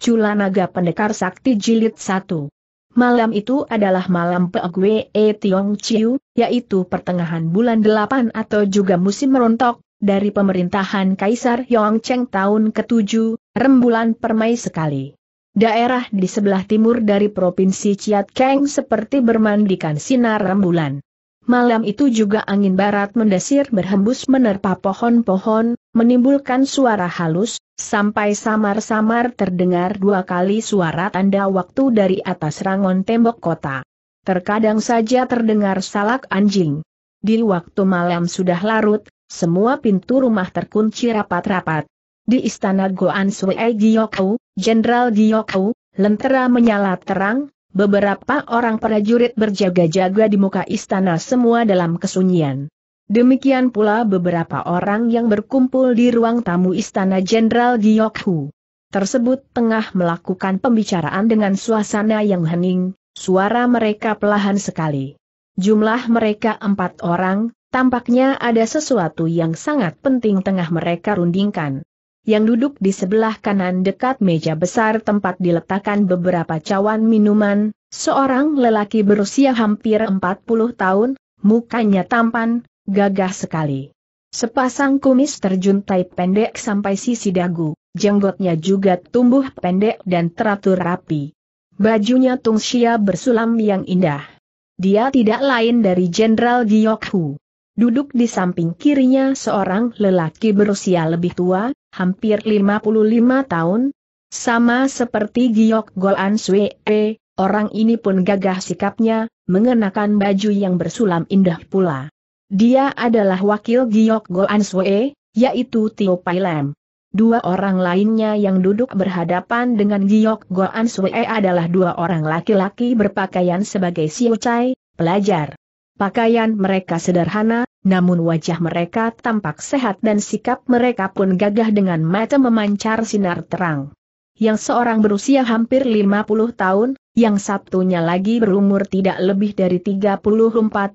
Cula Naga Pendekar Sakti Jilid 1. Malam itu adalah malam Peogwe E Tiong Chiu, yaitu pertengahan bulan 8 atau juga musim merontok, dari pemerintahan Kaisar Yong Cheng tahun ke-7, rembulan permai sekali. Daerah di sebelah timur dari Provinsi Chiat Keng seperti bermandikan sinar rembulan. Malam itu juga angin barat mendesir berhembus menerpa pohon-pohon, menimbulkan suara halus, sampai samar-samar terdengar dua kali suara tanda waktu dari atas rangon tembok kota. Terkadang saja terdengar salak anjing. Di waktu malam sudah larut, semua pintu rumah terkunci rapat-rapat. Di istana Goan Sui Gyokou, Jenderal Gyokou, lentera menyala terang, Beberapa orang prajurit berjaga-jaga di muka istana semua dalam kesunyian. Demikian pula beberapa orang yang berkumpul di ruang tamu istana Jenderal Gyokhu. Tersebut tengah melakukan pembicaraan dengan suasana yang hening, suara mereka pelahan sekali. Jumlah mereka empat orang, tampaknya ada sesuatu yang sangat penting tengah mereka rundingkan yang duduk di sebelah kanan dekat meja besar tempat diletakkan beberapa cawan minuman, seorang lelaki berusia hampir 40 tahun, mukanya tampan, gagah sekali. Sepasang kumis terjuntai pendek sampai sisi dagu, jenggotnya juga tumbuh pendek dan teratur rapi. Bajunya tungsia bersulam yang indah. Dia tidak lain dari Jenderal Gyokhu. Duduk di samping kirinya seorang lelaki berusia lebih tua, hampir 55 tahun. Sama seperti Giok Golan Swe, orang ini pun gagah sikapnya, mengenakan baju yang bersulam indah pula. Dia adalah wakil Giok Golan Swe, yaitu Tio Lam. Dua orang lainnya yang duduk berhadapan dengan Giok Goan Swe adalah dua orang laki-laki berpakaian sebagai Siu Chai, pelajar. Pakaian mereka sederhana, namun wajah mereka tampak sehat dan sikap mereka pun gagah dengan mata memancar sinar terang. Yang seorang berusia hampir 50 tahun, yang satunya lagi berumur tidak lebih dari 34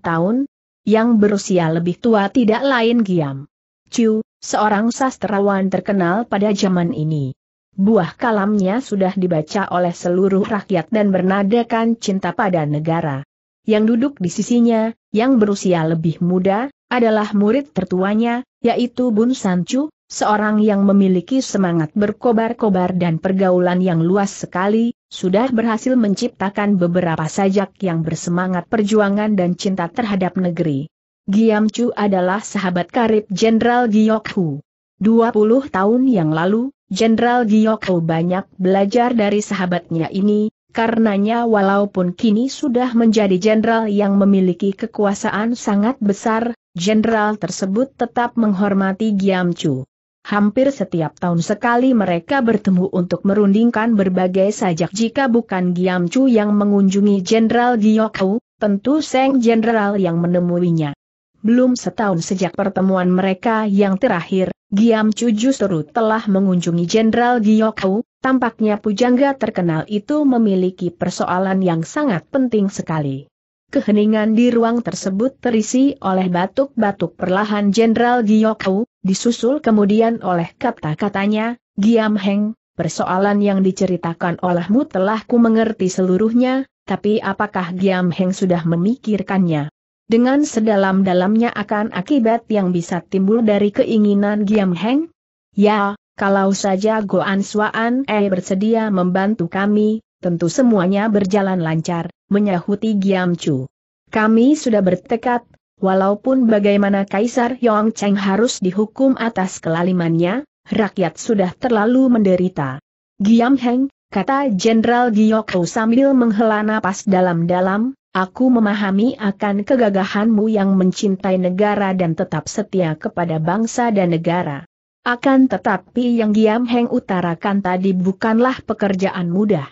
tahun, yang berusia lebih tua tidak lain Giam. Chu, seorang sastrawan terkenal pada zaman ini. Buah kalamnya sudah dibaca oleh seluruh rakyat dan bernadakan cinta pada negara. Yang duduk di sisinya, yang berusia lebih muda, adalah murid tertuanya, yaitu Bun Sancu, seorang yang memiliki semangat berkobar-kobar dan pergaulan yang luas sekali, sudah berhasil menciptakan beberapa sajak yang bersemangat perjuangan dan cinta terhadap negeri. Giam Chu adalah sahabat karib Jenderal Gyokhu. 20 tahun yang lalu, Jenderal Gyokhu banyak belajar dari sahabatnya ini, Karenanya walaupun kini sudah menjadi jenderal yang memiliki kekuasaan sangat besar, jenderal tersebut tetap menghormati Giam Chu. Hampir setiap tahun sekali mereka bertemu untuk merundingkan berbagai sajak jika bukan Giam Chu yang mengunjungi Jenderal Gyokau, tentu Seng Jenderal yang menemuinya. Belum setahun sejak pertemuan mereka yang terakhir, Giam Chu justru telah mengunjungi Jenderal Gyokau, tampaknya pujangga terkenal itu memiliki persoalan yang sangat penting sekali. Keheningan di ruang tersebut terisi oleh batuk-batuk perlahan Jenderal Gyokau, disusul kemudian oleh kata-katanya, Giam Heng, persoalan yang diceritakan olehmu telah ku mengerti seluruhnya, tapi apakah Giam Heng sudah memikirkannya? Dengan sedalam-dalamnya akan akibat yang bisa timbul dari keinginan Giam Heng? Ya, kalau saja Goan Swaan E bersedia membantu kami, tentu semuanya berjalan lancar, menyahuti Giam Chu. Kami sudah bertekad, walaupun bagaimana Kaisar Yong Cheng harus dihukum atas kelalimannya, rakyat sudah terlalu menderita. Giam Heng, kata Jenderal Gyokou sambil menghela napas dalam-dalam, aku memahami akan kegagahanmu yang mencintai negara dan tetap setia kepada bangsa dan negara. Akan tetapi yang Giam Heng utarakan tadi bukanlah pekerjaan mudah.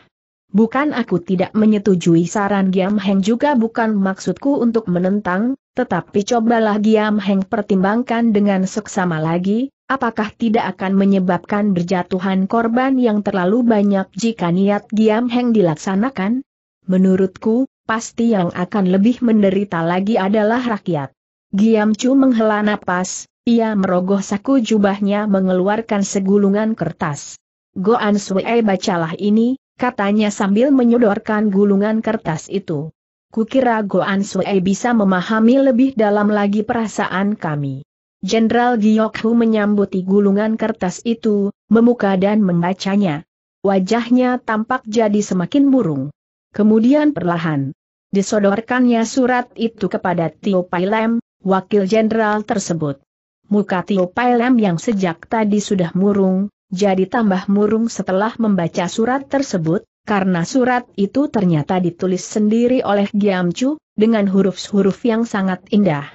Bukan aku tidak menyetujui saran Giam Heng juga bukan maksudku untuk menentang, tetapi cobalah Giam Heng pertimbangkan dengan seksama lagi, apakah tidak akan menyebabkan berjatuhan korban yang terlalu banyak jika niat Giam Heng dilaksanakan? Menurutku, pasti yang akan lebih menderita lagi adalah rakyat. Giam Chu menghela napas, ia merogoh saku jubahnya mengeluarkan segulungan kertas. Goan Sue bacalah ini, katanya sambil menyodorkan gulungan kertas itu. Kukira Goan Sue bisa memahami lebih dalam lagi perasaan kami. Jenderal Giokhu menyambuti gulungan kertas itu, memuka dan membacanya. Wajahnya tampak jadi semakin murung. Kemudian perlahan, disodorkannya surat itu kepada Tio Pailem, wakil jenderal tersebut. Muka Tio Pailem yang sejak tadi sudah murung, jadi tambah murung setelah membaca surat tersebut, karena surat itu ternyata ditulis sendiri oleh Giamcu, dengan huruf-huruf yang sangat indah.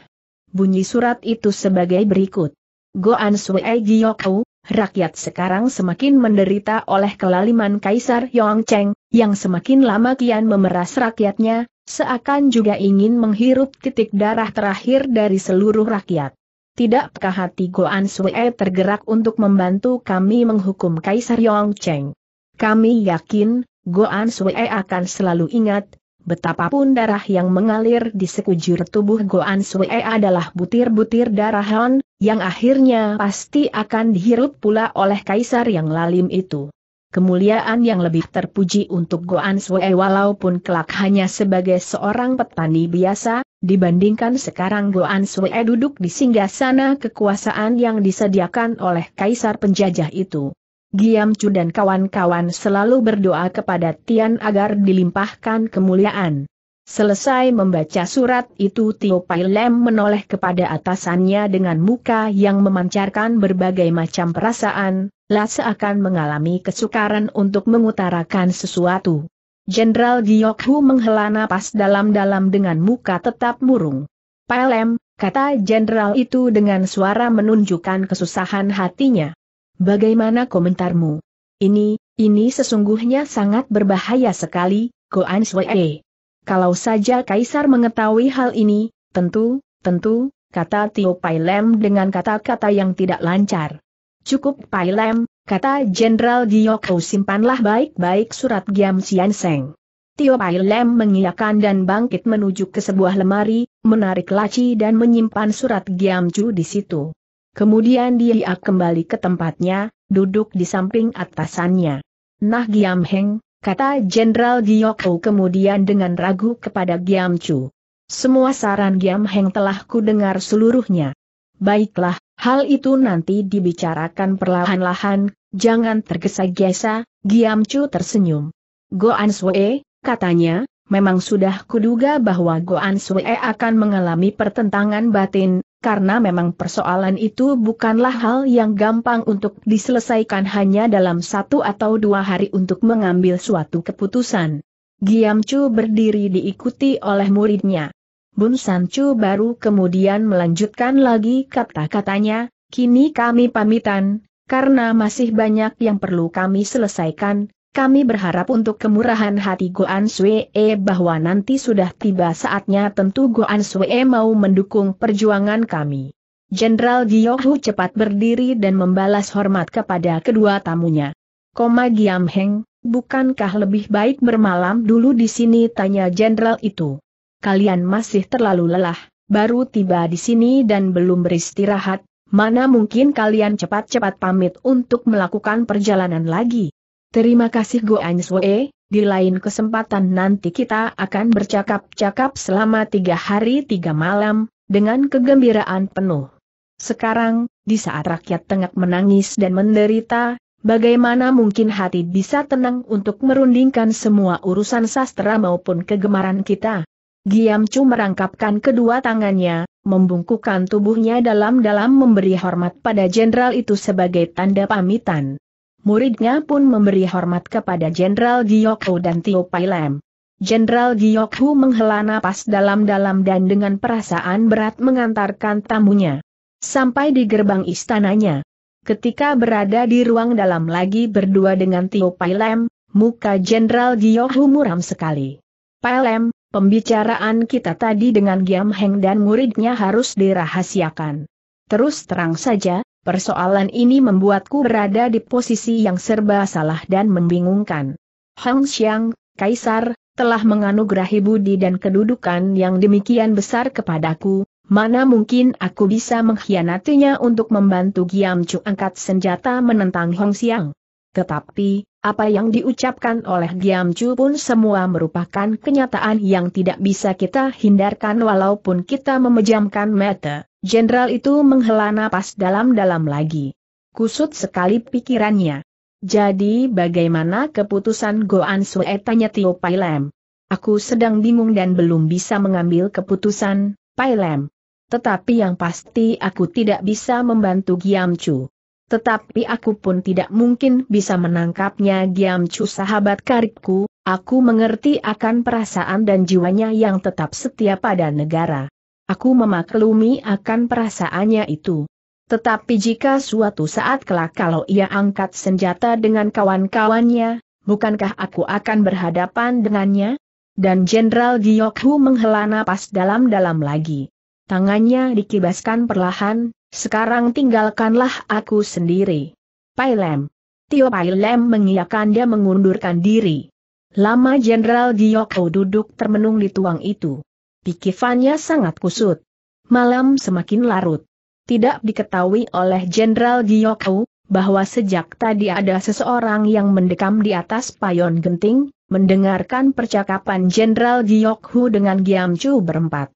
Bunyi surat itu sebagai berikut. Goan Sui Giokou, rakyat sekarang semakin menderita oleh kelaliman Kaisar Yongcheng, yang semakin lama kian memeras rakyatnya, seakan juga ingin menghirup titik darah terakhir dari seluruh rakyat. Tidakkah hati Goan Sue tergerak untuk membantu kami menghukum Kaisar Yong Cheng? Kami yakin, Goan Sue akan selalu ingat, betapapun darah yang mengalir di sekujur tubuh Goan Sue adalah butir-butir darah Han, yang akhirnya pasti akan dihirup pula oleh Kaisar yang lalim itu kemuliaan yang lebih terpuji untuk Goan Sue walaupun kelak hanya sebagai seorang petani biasa, dibandingkan sekarang Goan Sue duduk di singgah sana kekuasaan yang disediakan oleh kaisar penjajah itu. Giam Chu dan kawan-kawan selalu berdoa kepada Tian agar dilimpahkan kemuliaan. Selesai membaca surat itu Tio Pai Lem menoleh kepada atasannya dengan muka yang memancarkan berbagai macam perasaan, lah seakan mengalami kesukaran untuk mengutarakan sesuatu. Jenderal Giokhu menghela napas dalam-dalam dengan muka tetap murung. Palem, kata jenderal itu dengan suara menunjukkan kesusahan hatinya. Bagaimana komentarmu? Ini, ini sesungguhnya sangat berbahaya sekali, Goan Swee. Kalau saja Kaisar mengetahui hal ini, tentu, tentu, kata Tio Pailem dengan kata-kata yang tidak lancar. Cukup Pai Lem, kata Jenderal Giokho simpanlah baik-baik surat Giam Sian Seng. Tio Pai Lem mengiyakan dan bangkit menuju ke sebuah lemari, menarik laci dan menyimpan surat Giam Chu di situ. Kemudian dia kembali ke tempatnya, duduk di samping atasannya. Nah Giam Heng, kata Jenderal Giokho kemudian dengan ragu kepada Giam Chu. Semua saran Giam Heng telah ku dengar seluruhnya. Baiklah, hal itu nanti dibicarakan perlahan-lahan, jangan tergesa-gesa, Giam Chu tersenyum. Goan Sue, katanya, memang sudah kuduga bahwa Goan Sue akan mengalami pertentangan batin, karena memang persoalan itu bukanlah hal yang gampang untuk diselesaikan hanya dalam satu atau dua hari untuk mengambil suatu keputusan. Giam Chu berdiri diikuti oleh muridnya. Bun Sancu baru kemudian melanjutkan lagi kata-katanya, kini kami pamitan, karena masih banyak yang perlu kami selesaikan, kami berharap untuk kemurahan hati Goan Sue bahwa nanti sudah tiba saatnya tentu Goan Sue mau mendukung perjuangan kami. Jenderal Giohu cepat berdiri dan membalas hormat kepada kedua tamunya. Koma Giam Heng, bukankah lebih baik bermalam dulu di sini tanya jenderal itu kalian masih terlalu lelah, baru tiba di sini dan belum beristirahat, mana mungkin kalian cepat-cepat pamit untuk melakukan perjalanan lagi. Terima kasih Goan Swe, di lain kesempatan nanti kita akan bercakap-cakap selama tiga hari tiga malam, dengan kegembiraan penuh. Sekarang, di saat rakyat tengah menangis dan menderita, bagaimana mungkin hati bisa tenang untuk merundingkan semua urusan sastra maupun kegemaran kita? Giam Chu merangkapkan kedua tangannya, membungkukkan tubuhnya dalam-dalam memberi hormat pada jenderal itu sebagai tanda pamitan. Muridnya pun memberi hormat kepada Jenderal Giokhu dan Tio Pailem. Jenderal Giokhu menghela napas dalam-dalam dan dengan perasaan berat mengantarkan tamunya. Sampai di gerbang istananya. Ketika berada di ruang dalam lagi berdua dengan Tio Pailem, muka Jenderal Giokhu muram sekali. Pailem, Pembicaraan kita tadi dengan Giam Heng dan muridnya harus dirahasiakan. Terus terang saja, persoalan ini membuatku berada di posisi yang serba salah dan membingungkan. Hang Xiang, Kaisar, telah menganugerahi budi dan kedudukan yang demikian besar kepadaku, mana mungkin aku bisa mengkhianatinya untuk membantu Giam Chu angkat senjata menentang Hong Xiang. Tetapi, apa yang diucapkan oleh Giam Chu pun semua merupakan kenyataan yang tidak bisa kita hindarkan walaupun kita memejamkan mata. Jenderal itu menghela napas dalam-dalam lagi. Kusut sekali pikirannya. Jadi bagaimana keputusan Goan Sue tanya Tio Pailem? Aku sedang bingung dan belum bisa mengambil keputusan, Pailem. Tetapi yang pasti aku tidak bisa membantu Giam Chu. Tetapi aku pun tidak mungkin bisa menangkapnya Giamcu sahabat karibku, aku mengerti akan perasaan dan jiwanya yang tetap setia pada negara. Aku memaklumi akan perasaannya itu. Tetapi jika suatu saat kelak kalau ia angkat senjata dengan kawan-kawannya, bukankah aku akan berhadapan dengannya? Dan Jenderal Gyokhu menghela napas dalam-dalam lagi. Tangannya dikibaskan perlahan, sekarang tinggalkanlah aku sendiri. Pailem. Tio Pailem mengiyakan dia mengundurkan diri. Lama Jenderal Gyoko duduk termenung di tuang itu. Pikirannya sangat kusut. Malam semakin larut. Tidak diketahui oleh Jenderal Gyoko, bahwa sejak tadi ada seseorang yang mendekam di atas payon genting, mendengarkan percakapan Jenderal Gyokhu dengan Giamchu berempat.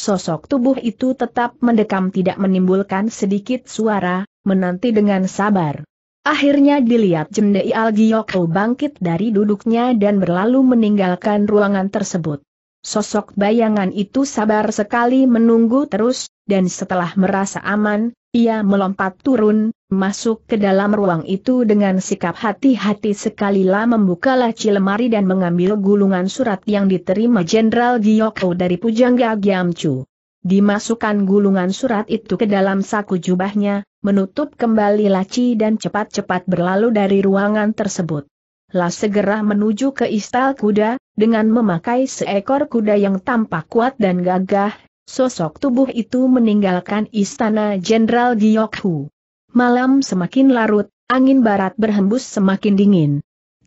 Sosok tubuh itu tetap mendekam tidak menimbulkan sedikit suara, menanti dengan sabar. Akhirnya dilihat Jendai Algioko bangkit dari duduknya dan berlalu meninggalkan ruangan tersebut. Sosok bayangan itu sabar sekali menunggu terus, dan setelah merasa aman, ia melompat turun, masuk ke dalam ruang itu dengan sikap hati-hati sekali lah membuka laci lemari dan mengambil gulungan surat yang diterima Jenderal Gyoko dari Pujangga Giamchu. Dimasukkan gulungan surat itu ke dalam saku jubahnya, menutup kembali laci dan cepat-cepat berlalu dari ruangan tersebut. Lah segera menuju ke istal kuda, dengan memakai seekor kuda yang tampak kuat dan gagah, sosok tubuh itu meninggalkan istana Jenderal Gyokhu. Malam semakin larut, angin barat berhembus semakin dingin.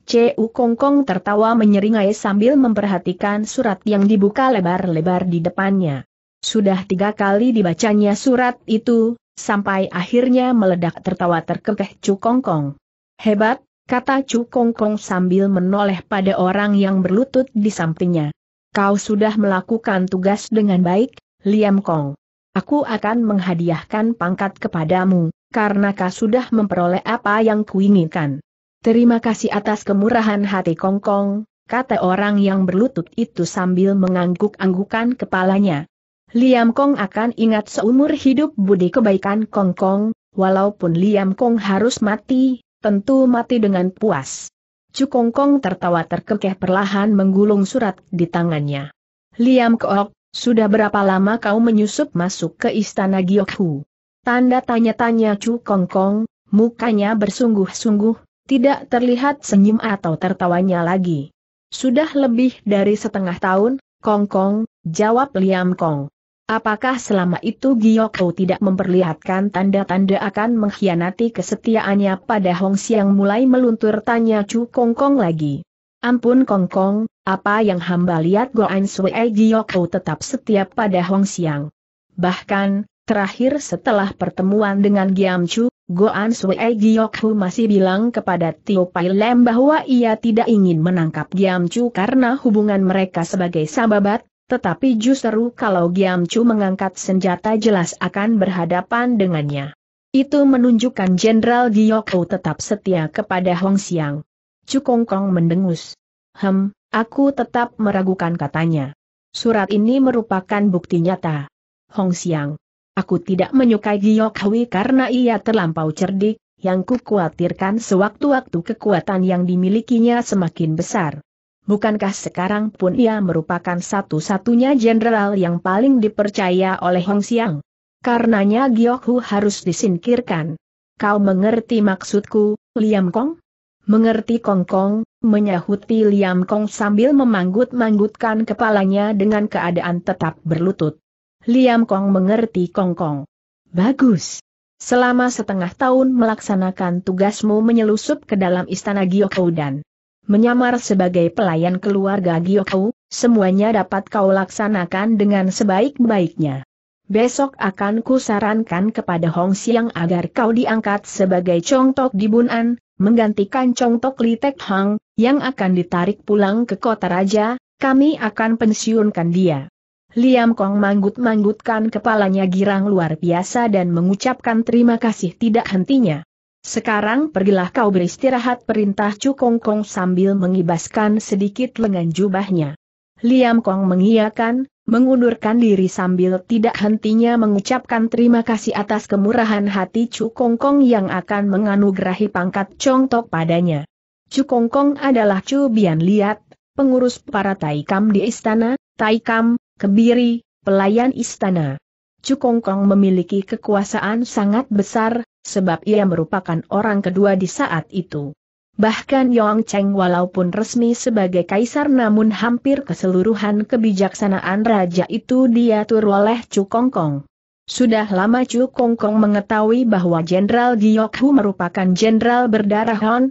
Cu Kongkong tertawa menyeringai sambil memperhatikan surat yang dibuka lebar-lebar di depannya. Sudah tiga kali dibacanya surat itu, sampai akhirnya meledak tertawa terkekeh Cu Kongkong. Hebat, kata Cu Kongkong sambil menoleh pada orang yang berlutut di sampingnya. Kau sudah melakukan tugas dengan baik, Liam Kong. Aku akan menghadiahkan pangkat kepadamu, karena kau sudah memperoleh apa yang kuinginkan. Terima kasih atas kemurahan hati Kong Kong, kata orang yang berlutut itu sambil mengangguk-anggukan kepalanya. Liam Kong akan ingat seumur hidup budi kebaikan Kong Kong, walaupun Liam Kong harus mati, tentu mati dengan puas. Cu Kong Kong tertawa terkekeh perlahan menggulung surat di tangannya. Liam Kok, sudah berapa lama kau menyusup masuk ke istana Gyokhu? Tanda tanya-tanya Chu Kong Kong, mukanya bersungguh-sungguh, tidak terlihat senyum atau tertawanya lagi. Sudah lebih dari setengah tahun, Kong Kong, jawab Liam Kong. Apakah selama itu Gyokhu tidak memperlihatkan tanda-tanda akan mengkhianati kesetiaannya pada Hong Siang mulai meluntur tanya Chu Kong Kong lagi. Ampun Kong Kong, apa yang hamba lihat Goan Sui Gyokho tetap setia pada Hong Xiang. Bahkan, terakhir setelah pertemuan dengan Giam Chu, Goan Sui Gyokho masih bilang kepada Tio Pai Lem bahwa ia tidak ingin menangkap Giam Chu karena hubungan mereka sebagai sahabat, tetapi justru kalau Giam Chu mengangkat senjata jelas akan berhadapan dengannya. Itu menunjukkan Jenderal Gyokho tetap setia kepada Hong Xiang. Chu Kong Kong mendengus. Hem, aku tetap meragukan katanya. Surat ini merupakan bukti nyata. Hong Xiang. Aku tidak menyukai Giok Hui karena ia terlampau cerdik, yang ku khawatirkan sewaktu-waktu kekuatan yang dimilikinya semakin besar. Bukankah sekarang pun ia merupakan satu-satunya jenderal yang paling dipercaya oleh Hong Xiang? Karenanya Giok Hu harus disingkirkan. Kau mengerti maksudku, Liam Kong? Mengerti Kong Kong, menyahuti Liam Kong sambil memanggut-manggutkan kepalanya dengan keadaan tetap berlutut. Liam Kong mengerti Kong Kong. Bagus. Selama setengah tahun melaksanakan tugasmu menyelusup ke dalam istana Gyokou dan menyamar sebagai pelayan keluarga Gyokou, semuanya dapat kau laksanakan dengan sebaik-baiknya. Besok akan kusarankan kepada Hong Xiang agar kau diangkat sebagai congtok di Bunan, menggantikan Chong Tok Li Tek Hang, yang akan ditarik pulang ke kota raja, kami akan pensiunkan dia. Liam Kong manggut-manggutkan kepalanya girang luar biasa dan mengucapkan terima kasih tidak hentinya. Sekarang pergilah kau beristirahat perintah Chu Kong Kong sambil mengibaskan sedikit lengan jubahnya. Liam Kong mengiyakan, mengundurkan diri sambil tidak hentinya mengucapkan terima kasih atas kemurahan hati Chu Kong Kong yang akan menganugerahi pangkat Chong Tok padanya. Chu Kong Kong adalah Chu Bian Liat, pengurus para Taikam di istana, Taikam, Kebiri, pelayan istana. Cukongkong memiliki kekuasaan sangat besar, sebab ia merupakan orang kedua di saat itu. Bahkan Yong Cheng walaupun resmi sebagai kaisar namun hampir keseluruhan kebijaksanaan raja itu diatur oleh Cukongkong. Sudah lama Cukongkong mengetahui bahwa Jenderal Giokhu merupakan jenderal berdarah Han,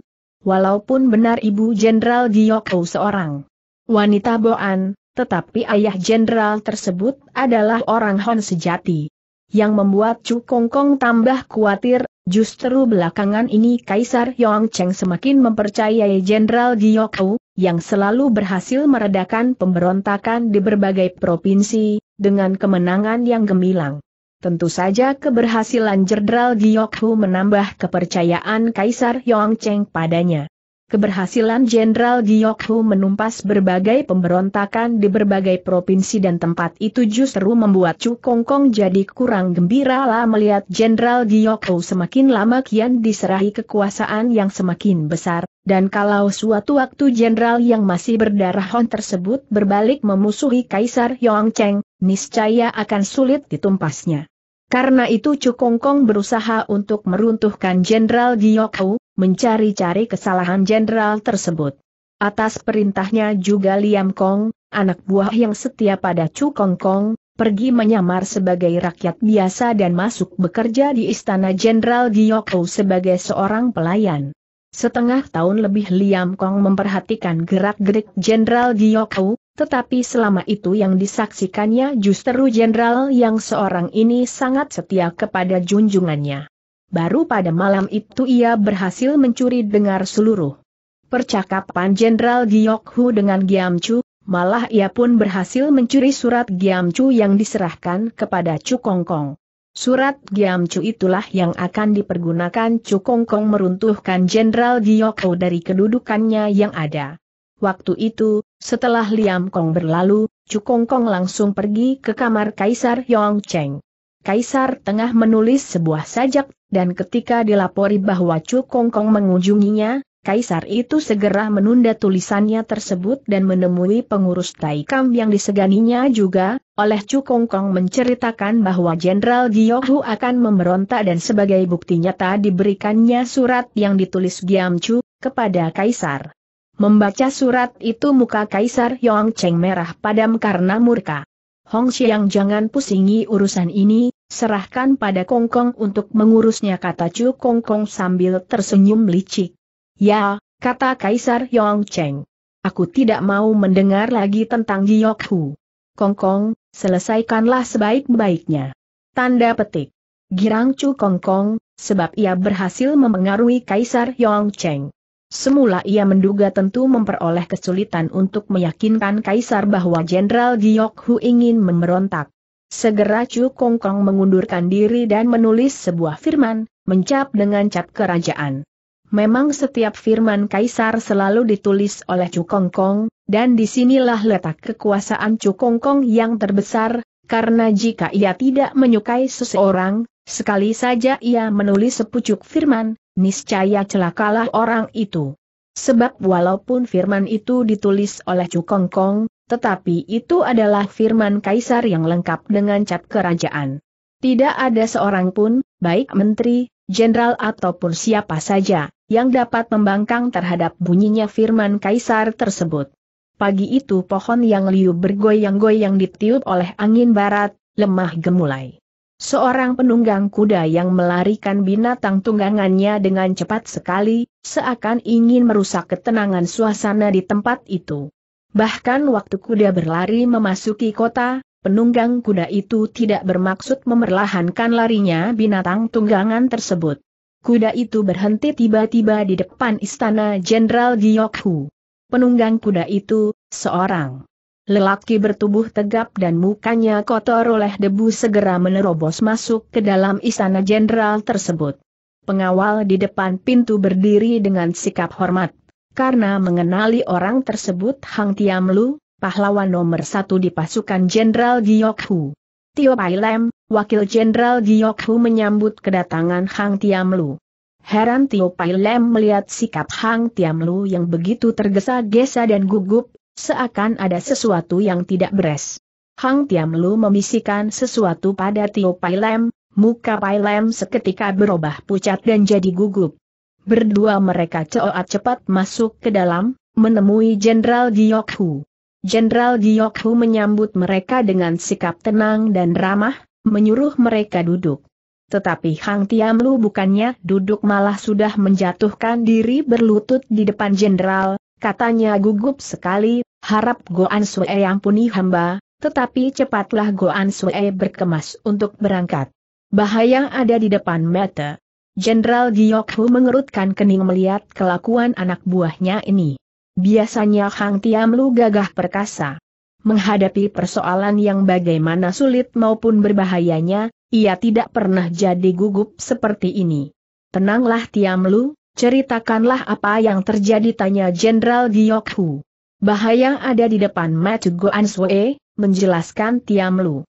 walaupun benar ibu Jenderal Giokhu seorang wanita Boan, tetapi ayah jenderal tersebut adalah orang Hon sejati. Yang membuat Chu Kong Kong tambah khawatir, justru belakangan ini Kaisar Yong Cheng semakin mempercayai Jenderal Giokhu, yang selalu berhasil meredakan pemberontakan di berbagai provinsi, dengan kemenangan yang gemilang. Tentu saja keberhasilan Jenderal Giokhu menambah kepercayaan Kaisar Yong Cheng padanya. Keberhasilan Jenderal Giokhu menumpas berbagai pemberontakan di berbagai provinsi dan tempat itu justru membuat Chu Kong Kong jadi kurang gembira lah melihat Jenderal Giokhu semakin lama kian diserahi kekuasaan yang semakin besar, dan kalau suatu waktu Jenderal yang masih berdarah Hon tersebut berbalik memusuhi Kaisar Yong Cheng, niscaya akan sulit ditumpasnya. Karena itu Chu Kong Kong berusaha untuk meruntuhkan Jenderal Giokhu, mencari-cari kesalahan jenderal tersebut. Atas perintahnya juga Liam Kong, anak buah yang setia pada Chu Kong Kong, pergi menyamar sebagai rakyat biasa dan masuk bekerja di istana Jenderal Giokho sebagai seorang pelayan. Setengah tahun lebih Liam Kong memperhatikan gerak-gerik Jenderal Giokho, tetapi selama itu yang disaksikannya justru jenderal yang seorang ini sangat setia kepada junjungannya. Baru pada malam itu ia berhasil mencuri dengar seluruh percakapan Jenderal Giokhu dengan Giam Chu, malah ia pun berhasil mencuri surat Giam Chu yang diserahkan kepada Chu Kongkong. Surat Giam Chu itulah yang akan dipergunakan Chu Kongkong meruntuhkan Jenderal Giokhu dari kedudukannya yang ada. Waktu itu, setelah Liam Kong berlalu, Chu Kongkong langsung pergi ke kamar Kaisar Yong Cheng. Kaisar tengah menulis sebuah sajak, dan ketika dilapori bahwa Chu Kong Kong mengunjunginya, Kaisar itu segera menunda tulisannya tersebut dan menemui pengurus Taikam yang diseganinya juga, oleh Chu Kong Kong menceritakan bahwa Jenderal Giokhu akan memberontak dan sebagai bukti nyata diberikannya surat yang ditulis Giam Chu, kepada Kaisar. Membaca surat itu muka Kaisar Yong Cheng merah padam karena murka. Hong Xiang jangan pusingi urusan ini, serahkan pada Kong Kong untuk mengurusnya kata Chu Kong Kong sambil tersenyum licik. Ya, kata Kaisar Yong Cheng. Aku tidak mau mendengar lagi tentang Giok Hu. Kong Kong, selesaikanlah sebaik-baiknya. Tanda petik. Girang Chu Kong Kong, sebab ia berhasil memengaruhi Kaisar Yong Cheng. Semula ia menduga tentu memperoleh kesulitan untuk meyakinkan Kaisar bahwa Jenderal Giok Hu ingin memberontak. Segera Chu Kong Kong mengundurkan diri dan menulis sebuah firman, mencap dengan cap kerajaan. Memang setiap firman Kaisar selalu ditulis oleh Chu Kong Kong, dan di sinilah letak kekuasaan Chu Kong Kong yang terbesar, karena jika ia tidak menyukai seseorang, sekali saja ia menulis sepucuk firman, niscaya celakalah orang itu. Sebab walaupun firman itu ditulis oleh Cukong Kong, tetapi itu adalah firman kaisar yang lengkap dengan cap kerajaan. Tidak ada seorang pun, baik menteri, jenderal ataupun siapa saja, yang dapat membangkang terhadap bunyinya firman kaisar tersebut. Pagi itu pohon yang liu bergoyang-goyang ditiup oleh angin barat, lemah gemulai. Seorang penunggang kuda yang melarikan binatang tunggangannya dengan cepat sekali, seakan ingin merusak ketenangan suasana di tempat itu. Bahkan waktu kuda berlari memasuki kota, penunggang kuda itu tidak bermaksud memerlahankan larinya binatang tunggangan tersebut. kuda itu berhenti tiba-tiba di depan istana Jenderal Giokhu. Penunggang kuda itu, seorang lelaki bertubuh tegap dan mukanya kotor oleh debu segera menerobos masuk ke dalam istana jenderal tersebut. Pengawal di depan pintu berdiri dengan sikap hormat. Karena mengenali orang tersebut Hang Tiamlu, pahlawan nomor satu di pasukan Jenderal Giokhu. Tio Pai Lem, Wakil Jenderal Giokhu menyambut kedatangan Hang Tiamlu. Heran Tio Pai Lem melihat sikap Hang Tiamlu yang begitu tergesa-gesa dan gugup, seakan ada sesuatu yang tidak beres. Hang Tiamlu membisikkan sesuatu pada Tio Pai Lem, muka Pai Lem seketika berubah pucat dan jadi gugup. Berdua mereka cepat cepat masuk ke dalam, menemui Jenderal Giokhu. Jenderal Giokhu menyambut mereka dengan sikap tenang dan ramah, menyuruh mereka duduk. Tetapi Hang Tiamlu bukannya duduk malah sudah menjatuhkan diri berlutut di depan jenderal, katanya gugup sekali, harap Goan Sue ampuni hamba, tetapi cepatlah Goan Sue berkemas untuk berangkat. Bahaya ada di depan mata. Jenderal Giokhu mengerutkan kening melihat kelakuan anak buahnya ini. Biasanya Hang Tiamlu gagah perkasa menghadapi persoalan yang bagaimana sulit maupun berbahayanya, ia tidak pernah jadi gugup seperti ini. Tenanglah Tiamlu, ceritakanlah apa yang terjadi tanya Jenderal Giokhu. Bahaya ada di depan Matu Goan Sue, menjelaskan Tiamlu.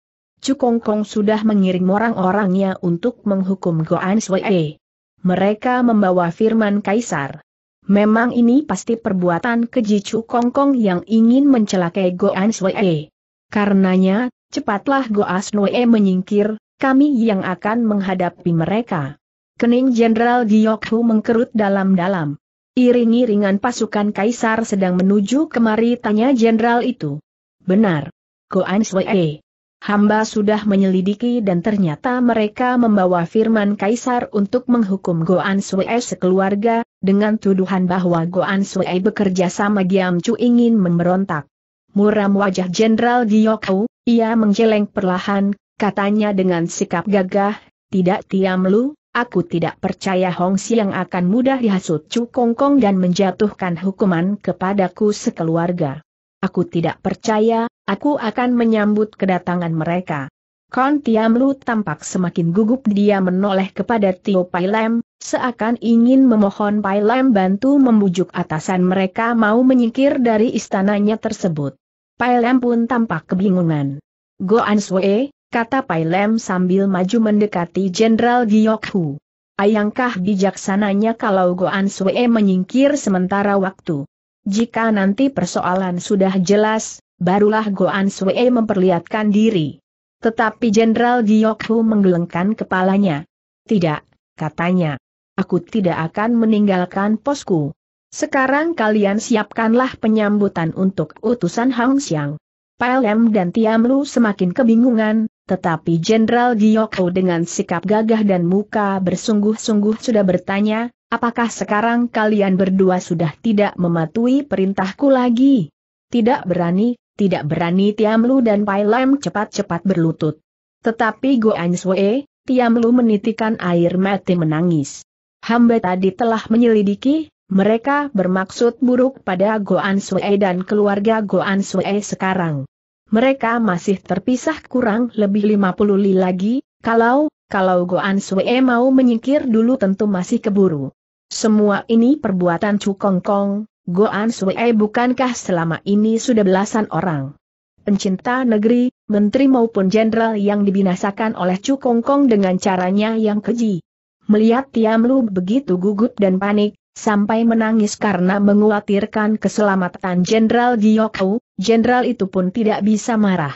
Cukongkong sudah mengirim orang-orangnya untuk menghukum Goan Sue. Mereka membawa firman Kaisar. Memang ini pasti perbuatan keji Chu Kongkong yang ingin mencelakai Goan Sue. Karenanya, cepatlah Goan Sue menyingkir, kami yang akan menghadapi mereka. Kening Jenderal Giokhu mengkerut dalam-dalam. Iring-iringan pasukan Kaisar sedang menuju kemari tanya Jenderal itu. Benar. Goan Sue. Hamba sudah menyelidiki dan ternyata mereka membawa firman Kaisar untuk menghukum Goan Sue sekeluarga, dengan tuduhan bahwa Goan Sue bekerja sama Giam Chu ingin memberontak. Muram wajah Jenderal Giokhu, ia menjeleng perlahan, katanya dengan sikap gagah, tidak Tiam Lu, aku tidak percaya Hong Siang akan mudah dihasut Chu Kongkong dan menjatuhkan hukuman kepadaku sekeluarga. Aku tidak percaya, aku akan menyambut kedatangan mereka. Kon Tiam Lu tampak semakin gugup dia menoleh kepada Tio Pai Lam, seakan ingin memohon Pai Lam bantu membujuk atasan mereka mau menyingkir dari istananya tersebut. Pai Lam pun tampak kebingungan. Goan Sue, kata Pai Lam sambil maju mendekati Jenderal Giokhu. Ayangkah bijaksananya kalau Goan Sue menyingkir sementara waktu? Jika nanti persoalan sudah jelas, barulah Goan Sue memperlihatkan diri. Tetapi Jenderal Giokhu menggelengkan kepalanya. Tidak, katanya. Aku tidak akan meninggalkan posku. Sekarang kalian siapkanlah penyambutan untuk utusan Hang Xiang. Lem dan Tiam Lu semakin kebingungan, tetapi Jenderal Giokhu dengan sikap gagah dan muka bersungguh-sungguh sudah bertanya, apakah sekarang kalian berdua sudah tidak mematuhi perintahku lagi? Tidak berani, tidak berani Tiam Lu dan Pai Lam cepat-cepat berlutut. Tetapi Goan Sue, Tiam Lu menitikan air mati menangis. Hamba tadi telah menyelidiki, mereka bermaksud buruk pada Goan Sue dan keluarga Goan Sue sekarang. Mereka masih terpisah kurang lebih 50 li lagi, kalau, kalau Goan Sue mau menyingkir dulu tentu masih keburu. Semua ini perbuatan Chu Kong Kong, Goan Sue bukankah selama ini sudah belasan orang pencinta negeri, menteri maupun jenderal yang dibinasakan oleh Chu Kong Kong dengan caranya yang keji. Melihat Tiam Lu begitu gugup dan panik, sampai menangis karena mengkhawatirkan keselamatan Jenderal Giokhu, jenderal itu pun tidak bisa marah.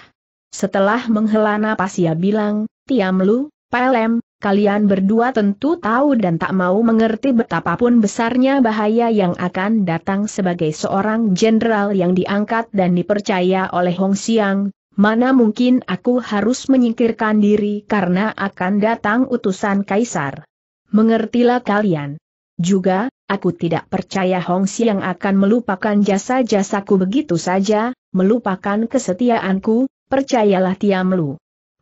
Setelah menghela napas ia bilang, Tiam Lu, Pelem, kalian berdua tentu tahu dan tak mau mengerti betapapun besarnya bahaya yang akan datang sebagai seorang jenderal yang diangkat dan dipercaya oleh Hong Xiang, mana mungkin aku harus menyingkirkan diri karena akan datang utusan kaisar. Mengertilah kalian. Juga, aku tidak percaya Hong Xiang akan melupakan jasa-jasaku begitu saja, melupakan kesetiaanku, percayalah Tiam Lu.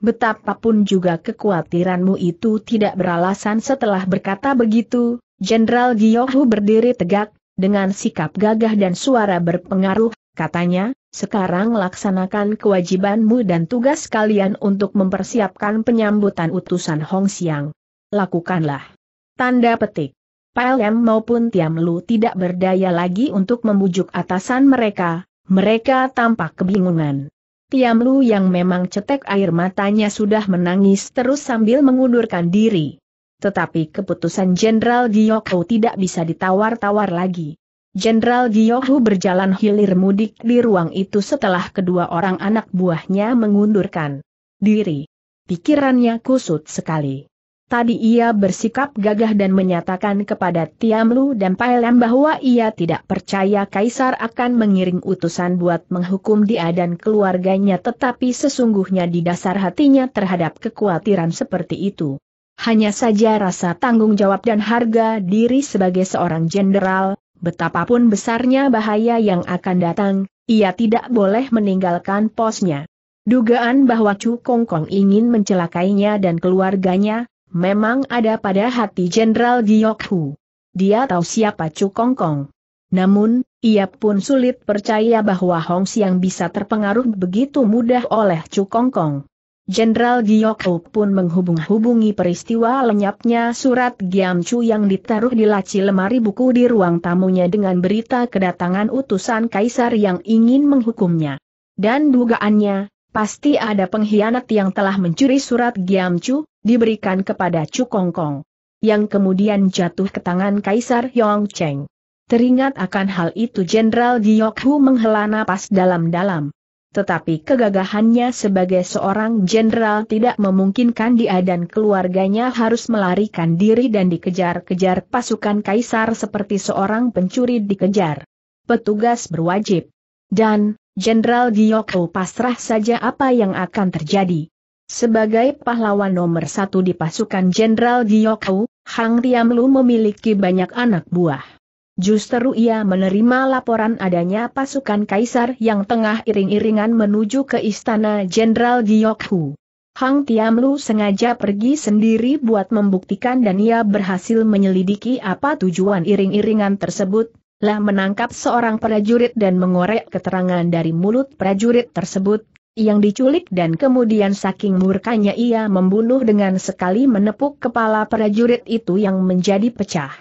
Betapapun juga kekhawatiranmu itu tidak beralasan setelah berkata begitu, Jenderal Giohu berdiri tegak, dengan sikap gagah dan suara berpengaruh, katanya, sekarang laksanakan kewajibanmu dan tugas kalian untuk mempersiapkan penyambutan utusan Hong Xiang. Lakukanlah. Tanda petik. PLM maupun Tiam Lu tidak berdaya lagi untuk membujuk atasan mereka, mereka tampak kebingungan. Tiam Lu yang memang cetek air matanya sudah menangis terus sambil mengundurkan diri. Tetapi keputusan Jenderal Giyoko tidak bisa ditawar-tawar lagi. Jenderal Giyoko berjalan hilir mudik di ruang itu setelah kedua orang anak buahnya mengundurkan diri. Pikirannya kusut sekali. Tadi ia bersikap gagah dan menyatakan kepada Tiam Lu dan Pai Lam bahwa ia tidak percaya Kaisar akan mengiring utusan buat menghukum dia dan keluarganya tetapi sesungguhnya di dasar hatinya terhadap kekhawatiran seperti itu. Hanya saja rasa tanggung jawab dan harga diri sebagai seorang jenderal, betapapun besarnya bahaya yang akan datang, ia tidak boleh meninggalkan posnya. Dugaan bahwa Chu Kong Kong ingin mencelakainya dan keluarganya, memang ada pada hati Jenderal Giok Hu. Dia tahu siapa Chu Kong. Namun, ia pun sulit percaya bahwa Hong Xiang bisa terpengaruh begitu mudah oleh Chu Kong. Jenderal Giok Hu pun menghubung-hubungi peristiwa lenyapnya surat Giam Chu yang ditaruh di laci lemari buku di ruang tamunya dengan berita kedatangan utusan kaisar yang ingin menghukumnya. Dan dugaannya, pasti ada pengkhianat yang telah mencuri surat Giam Chu, diberikan kepada Chu Kong Kong. Yang kemudian jatuh ke tangan Kaisar Yong Cheng. Teringat akan hal itu Jenderal Giok Hu menghela napas dalam-dalam. Tetapi kegagahannya sebagai seorang jenderal tidak memungkinkan dia dan keluarganya harus melarikan diri dan dikejar-kejar pasukan kaisar seperti seorang pencuri dikejar. Petugas berwajib. Dan, Jenderal Giok pasrah saja apa yang akan terjadi. Sebagai pahlawan nomor satu di pasukan Jenderal Gyokou, Hang Tiamlu memiliki banyak anak buah. Justru ia menerima laporan adanya pasukan kaisar yang tengah iring-iringan menuju ke istana Jenderal Gyokou. Hang Tiamlu sengaja pergi sendiri buat membuktikan dan ia berhasil menyelidiki apa tujuan iring-iringan tersebut, lah menangkap seorang prajurit dan mengorek keterangan dari mulut prajurit tersebut, yang diculik dan kemudian saking murkanya ia membunuh dengan sekali menepuk kepala prajurit itu yang menjadi pecah.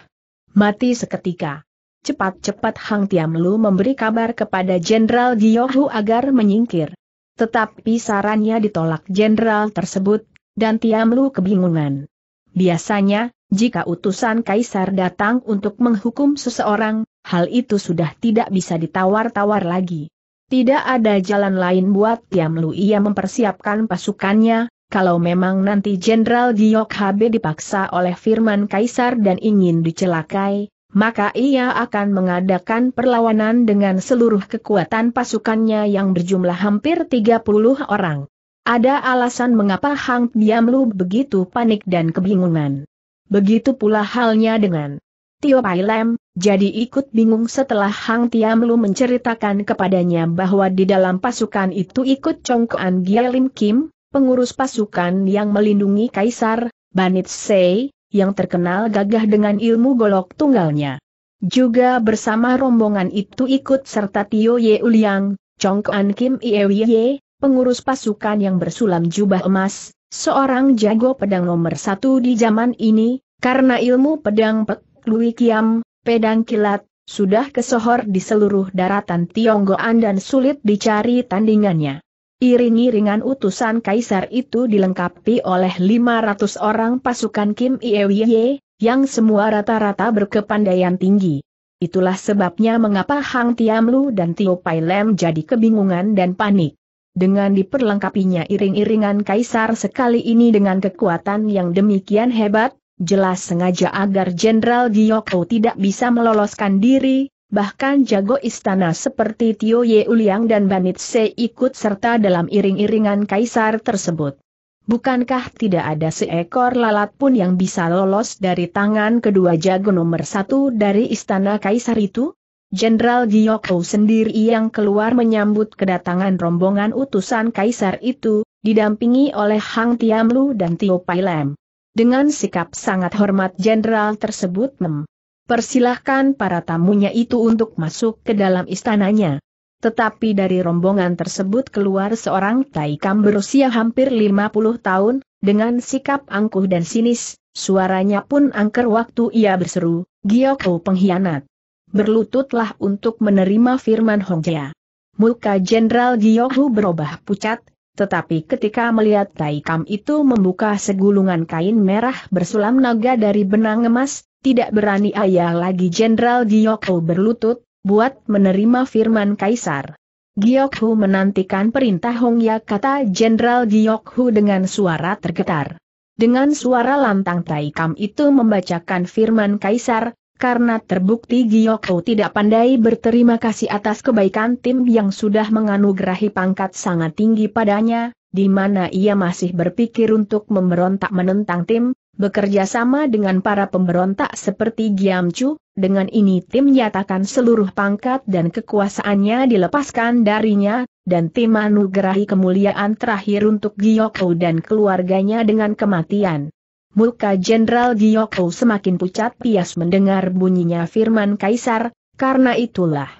Mati seketika. Cepat-cepat Hang Tiamlu memberi kabar kepada Jenderal Giohu agar menyingkir. Tetapi sarannya ditolak jenderal tersebut, dan Tiamlu kebingungan. Biasanya, jika utusan kaisar datang untuk menghukum seseorang, hal itu sudah tidak bisa ditawar-tawar lagi. Tidak ada jalan lain buat Tiam Lu ia mempersiapkan pasukannya, kalau memang nanti Jenderal Giok HB dipaksa oleh firman Kaisar dan ingin dicelakai, maka ia akan mengadakan perlawanan dengan seluruh kekuatan pasukannya yang berjumlah hampir 30 orang. Ada alasan mengapa Hang Lu begitu panik dan kebingungan. Begitu pula halnya dengan Tio Pai Lam, jadi ikut bingung setelah Hang Tiamlu menceritakan kepadanya bahwa di dalam pasukan itu ikut Chongkoan Gialim Kim, pengurus pasukan yang melindungi Kaisar, Banit Sei, yang terkenal gagah dengan ilmu golok tunggalnya. Juga bersama rombongan itu ikut serta Tio Ye Uliang, Chongkoan Kim Ie pengurus pasukan yang bersulam jubah emas, seorang jago pedang nomor satu di zaman ini, karena ilmu pedang pek Lui Kiam, pedang kilat, sudah kesohor di seluruh daratan Tionggoan dan sulit dicari tandingannya. Iring-iringan utusan kaisar itu dilengkapi oleh 500 orang pasukan Kim Ie yang semua rata-rata berkepandaian tinggi. Itulah sebabnya mengapa Hang Tiamlu dan Tio Pai Lem jadi kebingungan dan panik. Dengan diperlengkapinya iring-iringan kaisar sekali ini dengan kekuatan yang demikian hebat, jelas sengaja agar Jenderal Giyoko tidak bisa meloloskan diri, bahkan jago istana seperti Tio Ye Uliang dan Banit Se ikut serta dalam iring-iringan kaisar tersebut. Bukankah tidak ada seekor lalat pun yang bisa lolos dari tangan kedua jago nomor satu dari istana kaisar itu? Jenderal Giyoko sendiri yang keluar menyambut kedatangan rombongan utusan kaisar itu, didampingi oleh Hang Tiamlu dan Tio Pai Lam. Dengan sikap sangat hormat jenderal tersebut mem. Persilahkan para tamunya itu untuk masuk ke dalam istananya. Tetapi dari rombongan tersebut keluar seorang taikam berusia hampir 50 tahun, dengan sikap angkuh dan sinis, suaranya pun angker waktu ia berseru, Gioko pengkhianat. Berlututlah untuk menerima firman Hongja. Muka Jenderal Gioko berubah pucat, tetapi ketika melihat Taikam itu membuka segulungan kain merah bersulam naga dari benang emas, tidak berani ayah lagi Jenderal Gyokhu berlutut, buat menerima firman Kaisar. Gyokhu menantikan perintah Hong Ya kata Jenderal Gyokhu dengan suara tergetar. Dengan suara lantang Taikam itu membacakan firman Kaisar, karena terbukti Gyoko tidak pandai berterima kasih atas kebaikan tim yang sudah menganugerahi pangkat sangat tinggi padanya, di mana ia masih berpikir untuk memberontak menentang tim, bekerja sama dengan para pemberontak seperti Giamcu, dengan ini tim nyatakan seluruh pangkat dan kekuasaannya dilepaskan darinya, dan tim anugerahi kemuliaan terakhir untuk Gyoko dan keluarganya dengan kematian. Muka Jenderal Gyoko semakin pucat pias mendengar bunyinya firman Kaisar, karena itulah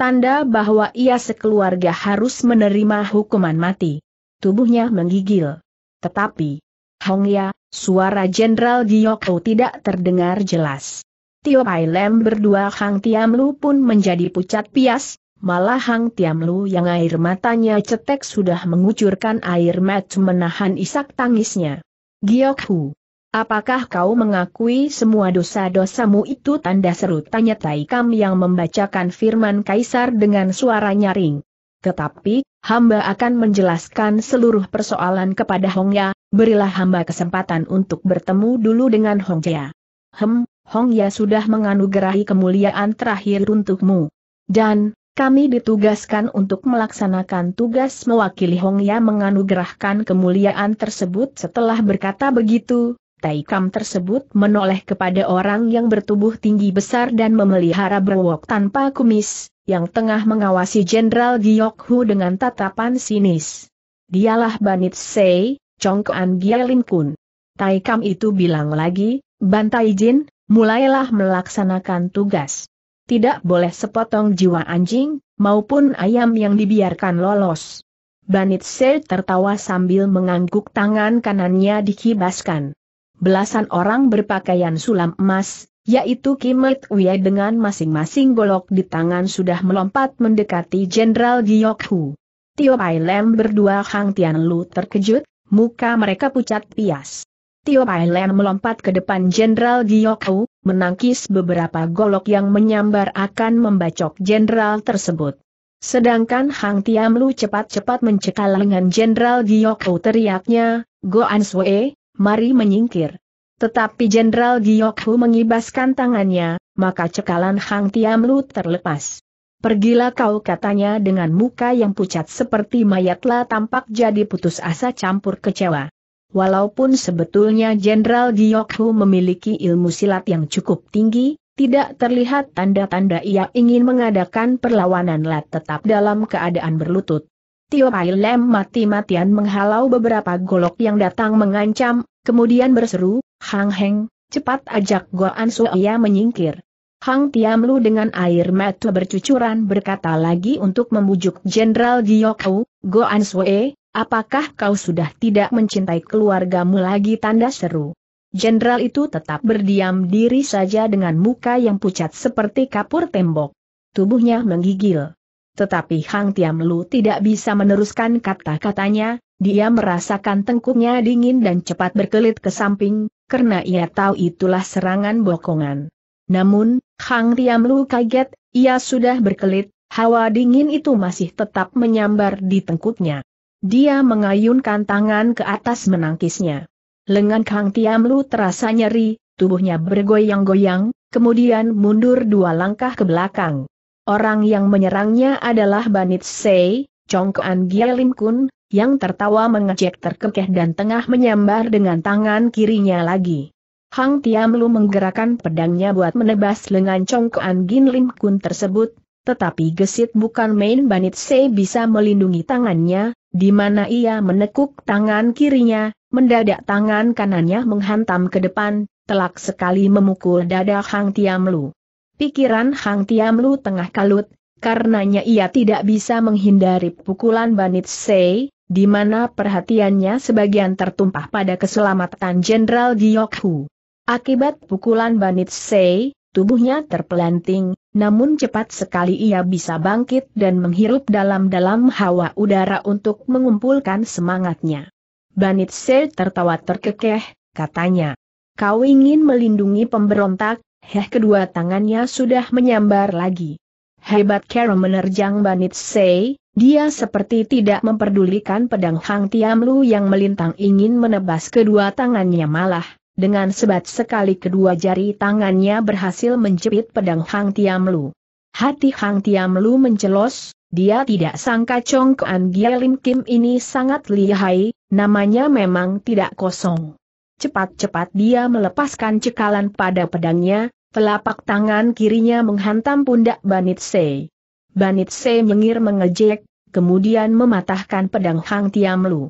tanda bahwa ia sekeluarga harus menerima hukuman mati. Tubuhnya menggigil. Tetapi, Hong Ya, suara Jenderal Gyoko tidak terdengar jelas. Tio Pai Lem berdua Hang Tiamlu pun menjadi pucat pias, malah Hang Tiamlu yang air matanya cetek sudah mengucurkan air mata menahan isak tangisnya. Gyokhu, Apakah kau mengakui semua dosa-dosamu itu tanda seru tanya Taikam yang membacakan firman Kaisar dengan suara nyaring. Tetapi, hamba akan menjelaskan seluruh persoalan kepada Hongya, berilah hamba kesempatan untuk bertemu dulu dengan Hongya. Hem, Hongya sudah menganugerahi kemuliaan terakhir untukmu. Dan, kami ditugaskan untuk melaksanakan tugas mewakili Hongya menganugerahkan kemuliaan tersebut setelah berkata begitu, Taikam tersebut menoleh kepada orang yang bertubuh tinggi besar dan memelihara berwok tanpa kumis, yang tengah mengawasi Jenderal Gyokhu dengan tatapan sinis. Dialah Banit Sei, Chongkoan Gielin Kun. Taikam itu bilang lagi, Bantai Jin, mulailah melaksanakan tugas. Tidak boleh sepotong jiwa anjing, maupun ayam yang dibiarkan lolos. Banit Sei tertawa sambil mengangguk tangan kanannya dikibaskan belasan orang berpakaian sulam emas, yaitu Kimet Wei dengan masing-masing golok di tangan sudah melompat mendekati Jenderal Gyokhu. Tio Pai Lem berdua Hang Tian Lu terkejut, muka mereka pucat pias. Tio Pai Lem melompat ke depan Jenderal Gyokhu, menangkis beberapa golok yang menyambar akan membacok jenderal tersebut. Sedangkan Hang Tiam Lu cepat-cepat mencekal lengan Jenderal Gyokhu teriaknya, Goan Sue, mari menyingkir. Tetapi Jenderal Gyokhu mengibaskan tangannya, maka cekalan Hang Tiamlu terlepas. Pergilah kau katanya dengan muka yang pucat seperti mayatlah tampak jadi putus asa campur kecewa. Walaupun sebetulnya Jenderal Gyokhu memiliki ilmu silat yang cukup tinggi, tidak terlihat tanda-tanda ia ingin mengadakan perlawanan lah tetap dalam keadaan berlutut. Tio Pai Lem mati-matian menghalau beberapa golok yang datang mengancam, kemudian berseru, Hang Heng, cepat ajak Goan Suaya menyingkir. Hang Tiamlu dengan air mata bercucuran berkata lagi untuk membujuk Jenderal Gyokau, Goan Sue, apakah kau sudah tidak mencintai keluargamu lagi tanda seru. Jenderal itu tetap berdiam diri saja dengan muka yang pucat seperti kapur tembok. Tubuhnya menggigil. Tetapi Hang Tiam Lu tidak bisa meneruskan kata-katanya, dia merasakan tengkuknya dingin dan cepat berkelit ke samping, karena ia tahu itulah serangan bokongan. Namun, Hang Tiam Lu kaget, ia sudah berkelit, hawa dingin itu masih tetap menyambar di tengkuknya. Dia mengayunkan tangan ke atas menangkisnya. Lengan Kang Tiam Lu terasa nyeri, tubuhnya bergoyang-goyang, kemudian mundur dua langkah ke belakang. Orang yang menyerangnya adalah Banit Sei, Chongkoan Gielim Kun, yang tertawa mengejek terkekeh dan tengah menyambar dengan tangan kirinya lagi. Hang Tiamlu menggerakkan pedangnya buat menebas lengan Chongkoan Gin Lim Kun tersebut, tetapi gesit bukan main Banit Sei bisa melindungi tangannya, di mana ia menekuk tangan kirinya, mendadak tangan kanannya menghantam ke depan, telak sekali memukul dada Hang Tiamlu. Pikiran Hang Tiamlu tengah kalut, karenanya ia tidak bisa menghindari pukulan Banit Sei, di mana perhatiannya sebagian tertumpah pada keselamatan Jenderal Giokhu. Akibat pukulan Banit Sei, tubuhnya terpelanting, namun cepat sekali ia bisa bangkit dan menghirup dalam-dalam hawa udara untuk mengumpulkan semangatnya. Banit Se tertawa terkekeh, katanya. Kau ingin melindungi pemberontak, heh kedua tangannya sudah menyambar lagi. Hebat cara menerjang Banit Se, dia seperti tidak memperdulikan pedang Hang Tiamlu yang melintang ingin menebas kedua tangannya malah, dengan sebat sekali kedua jari tangannya berhasil menjepit pedang Hang Tiamlu. Hati Hang Tiamlu mencelos, dia tidak sangka Chong Kuan Gielim Kim ini sangat lihai, namanya memang tidak kosong. Cepat-cepat dia melepaskan cekalan pada pedangnya, telapak tangan kirinya menghantam pundak Banit Se. Banit Se menyengir mengejek, kemudian mematahkan pedang Hang Tiamlu.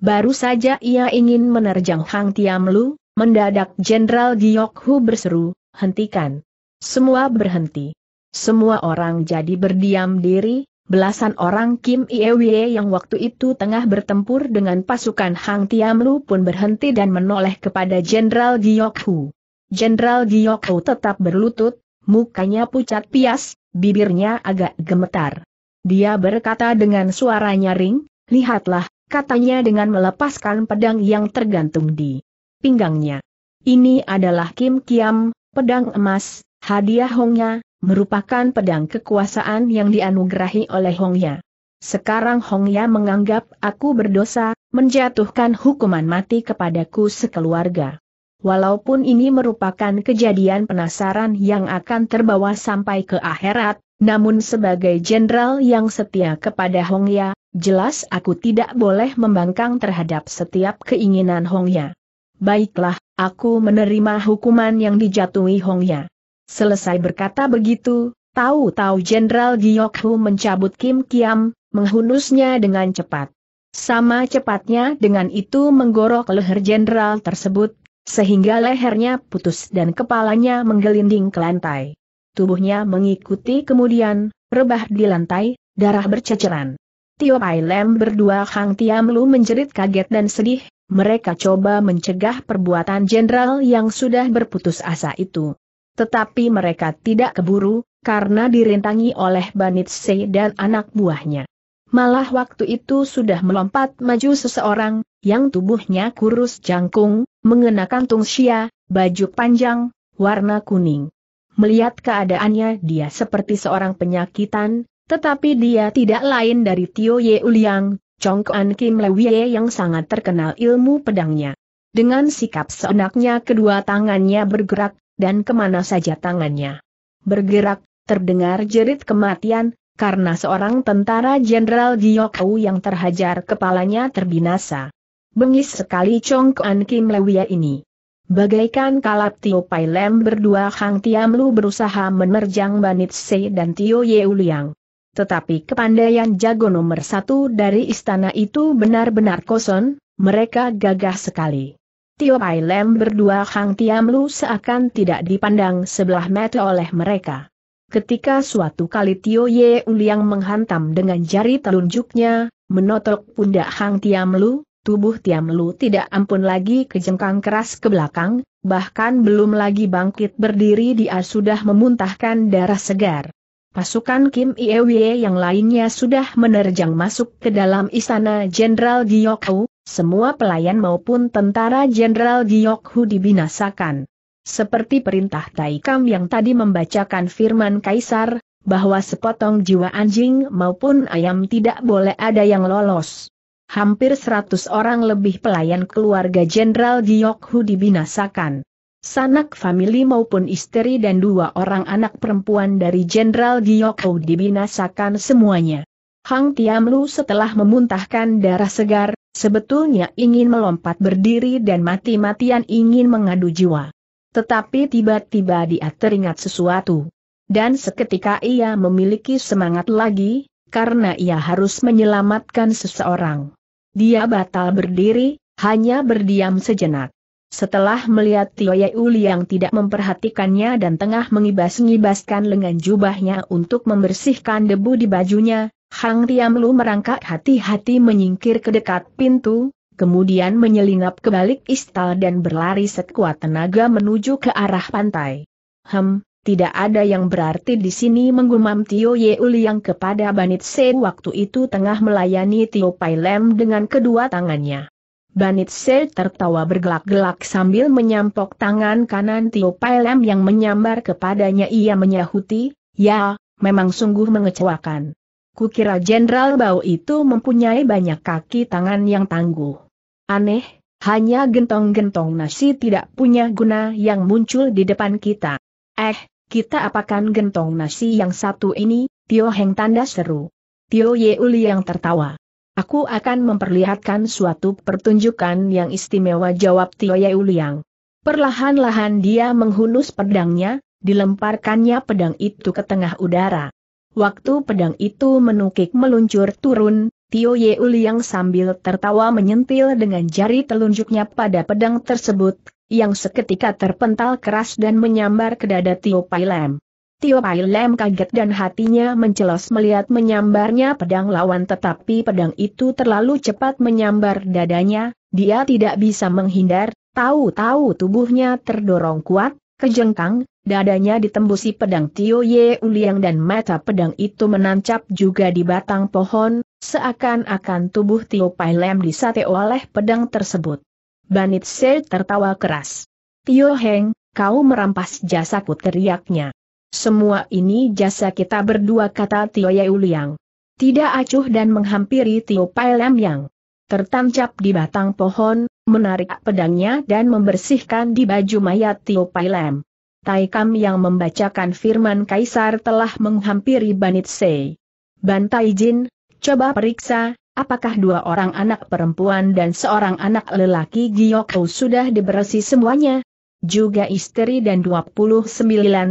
Baru saja ia ingin menerjang Hang Tiamlu, Mendadak Jenderal Giokhu berseru, hentikan. Semua berhenti. Semua orang jadi berdiam diri, belasan orang Kim Iewie yang waktu itu tengah bertempur dengan pasukan Hang Tiamlu pun berhenti dan menoleh kepada Jenderal Giokhu. Jenderal Giokhu tetap berlutut, mukanya pucat pias, bibirnya agak gemetar. Dia berkata dengan suara nyaring, lihatlah, katanya dengan melepaskan pedang yang tergantung di pinggangnya. Ini adalah Kim Kiam, pedang emas, hadiah Hongya, merupakan pedang kekuasaan yang dianugerahi oleh Hongya. Sekarang Hongya menganggap aku berdosa, menjatuhkan hukuman mati kepadaku sekeluarga. Walaupun ini merupakan kejadian penasaran yang akan terbawa sampai ke akhirat, namun sebagai jenderal yang setia kepada Hongya, jelas aku tidak boleh membangkang terhadap setiap keinginan Hongya. Baiklah, aku menerima hukuman yang dijatuhi Hongya. Selesai berkata begitu, tahu-tahu Jenderal Giokhu mencabut Kim Kiam, menghunusnya dengan cepat. Sama cepatnya dengan itu menggorok leher jenderal tersebut, sehingga lehernya putus dan kepalanya menggelinding ke lantai. Tubuhnya mengikuti kemudian, rebah di lantai, darah berceceran. Tio Pai Lem berdua Hang Tiam Lu menjerit kaget dan sedih, mereka coba mencegah perbuatan jenderal yang sudah berputus asa itu. Tetapi mereka tidak keburu, karena dirintangi oleh Banit Se dan anak buahnya. Malah waktu itu sudah melompat maju seseorang, yang tubuhnya kurus jangkung, mengenakan tungsia, baju panjang, warna kuning. Melihat keadaannya dia seperti seorang penyakitan, tetapi dia tidak lain dari Tio Ye Uliang, Chong Kuan Kim Lewie yang sangat terkenal ilmu pedangnya. Dengan sikap seenaknya kedua tangannya bergerak, dan ke mana saja tangannya bergerak, terdengar jerit kematian, karena seorang tentara Jenderal Giokau yang terhajar kepalanya terbinasa. Bengis sekali Chong Kuan Kim Lewie ini. Bagaikan kalap Tio Pai Lem berdua Hang Tiam Lu berusaha menerjang Banit Se dan Tio Ye Uliang. Tetapi kepandaian jago nomor satu dari istana itu benar-benar kosong, mereka gagah sekali. Tio Pai Lem berdua Hang Tiam Lu seakan tidak dipandang sebelah mata oleh mereka. Ketika suatu kali Tio Ye Uliang menghantam dengan jari telunjuknya, menotok pundak Hang Tiam Lu, tubuh Tiam Lu tidak ampun lagi kejengkang keras ke belakang, bahkan belum lagi bangkit berdiri dia sudah memuntahkan darah segar. Pasukan Kim Iewie yang lainnya sudah menerjang masuk ke dalam istana Jenderal Giokhu, semua pelayan maupun tentara Jenderal Giokhu dibinasakan. Seperti perintah Taikam yang tadi membacakan firman Kaisar, bahwa sepotong jiwa anjing maupun ayam tidak boleh ada yang lolos. Hampir seratus orang lebih pelayan keluarga Jenderal Giokhu dibinasakan sanak famili maupun istri dan dua orang anak perempuan dari Jenderal Giokho dibinasakan semuanya. Hang Tiamlu setelah memuntahkan darah segar, sebetulnya ingin melompat berdiri dan mati-matian ingin mengadu jiwa. Tetapi tiba-tiba dia teringat sesuatu. Dan seketika ia memiliki semangat lagi, karena ia harus menyelamatkan seseorang. Dia batal berdiri, hanya berdiam sejenak. Setelah melihat Tio Uli yang tidak memperhatikannya dan tengah mengibas-ngibaskan lengan jubahnya untuk membersihkan debu di bajunya, Hang Tiamlu merangkak hati-hati menyingkir ke dekat pintu, kemudian menyelinap ke balik istal dan berlari sekuat tenaga menuju ke arah pantai. Hem, tidak ada yang berarti di sini menggumam Tio Yeuli yang kepada Banit Se waktu itu tengah melayani Tio Pai Lem dengan kedua tangannya. Banit Se tertawa bergelak-gelak sambil menyampok tangan kanan Tio Pai Lem yang menyambar kepadanya ia menyahuti, ya, memang sungguh mengecewakan. Kukira Jenderal Bau itu mempunyai banyak kaki tangan yang tangguh. Aneh, hanya gentong-gentong nasi tidak punya guna yang muncul di depan kita. Eh, kita apakan gentong nasi yang satu ini, Tio Heng tanda seru. Tio Ye Uli yang tertawa. Aku akan memperlihatkan suatu pertunjukan yang istimewa jawab Tio Ye Uliang. Perlahan-lahan dia menghunus pedangnya, dilemparkannya pedang itu ke tengah udara. Waktu pedang itu menukik meluncur turun, Tio Ye Uliang sambil tertawa menyentil dengan jari telunjuknya pada pedang tersebut, yang seketika terpental keras dan menyambar ke dada Tio Pai Lem. Tio Pai Lem kaget dan hatinya mencelos melihat menyambarnya pedang lawan tetapi pedang itu terlalu cepat menyambar dadanya, dia tidak bisa menghindar, tahu-tahu tubuhnya terdorong kuat, kejengkang, dadanya ditembusi pedang Tio Ye Uliang dan mata pedang itu menancap juga di batang pohon, seakan-akan tubuh Tio Pai Lem disate oleh pedang tersebut. Banit Se tertawa keras. Tio Heng, kau merampas jasaku teriaknya. Semua ini jasa kita berdua kata Tio Liang. Tidak acuh dan menghampiri Tio Pai Lam yang tertancap di batang pohon, menarik pedangnya dan membersihkan di baju mayat Tio Pai Lam. Taikam yang membacakan firman Kaisar telah menghampiri Banit Se. Bantai Jin, coba periksa, apakah dua orang anak perempuan dan seorang anak lelaki Giokho sudah diberesi semuanya? Juga istri dan 29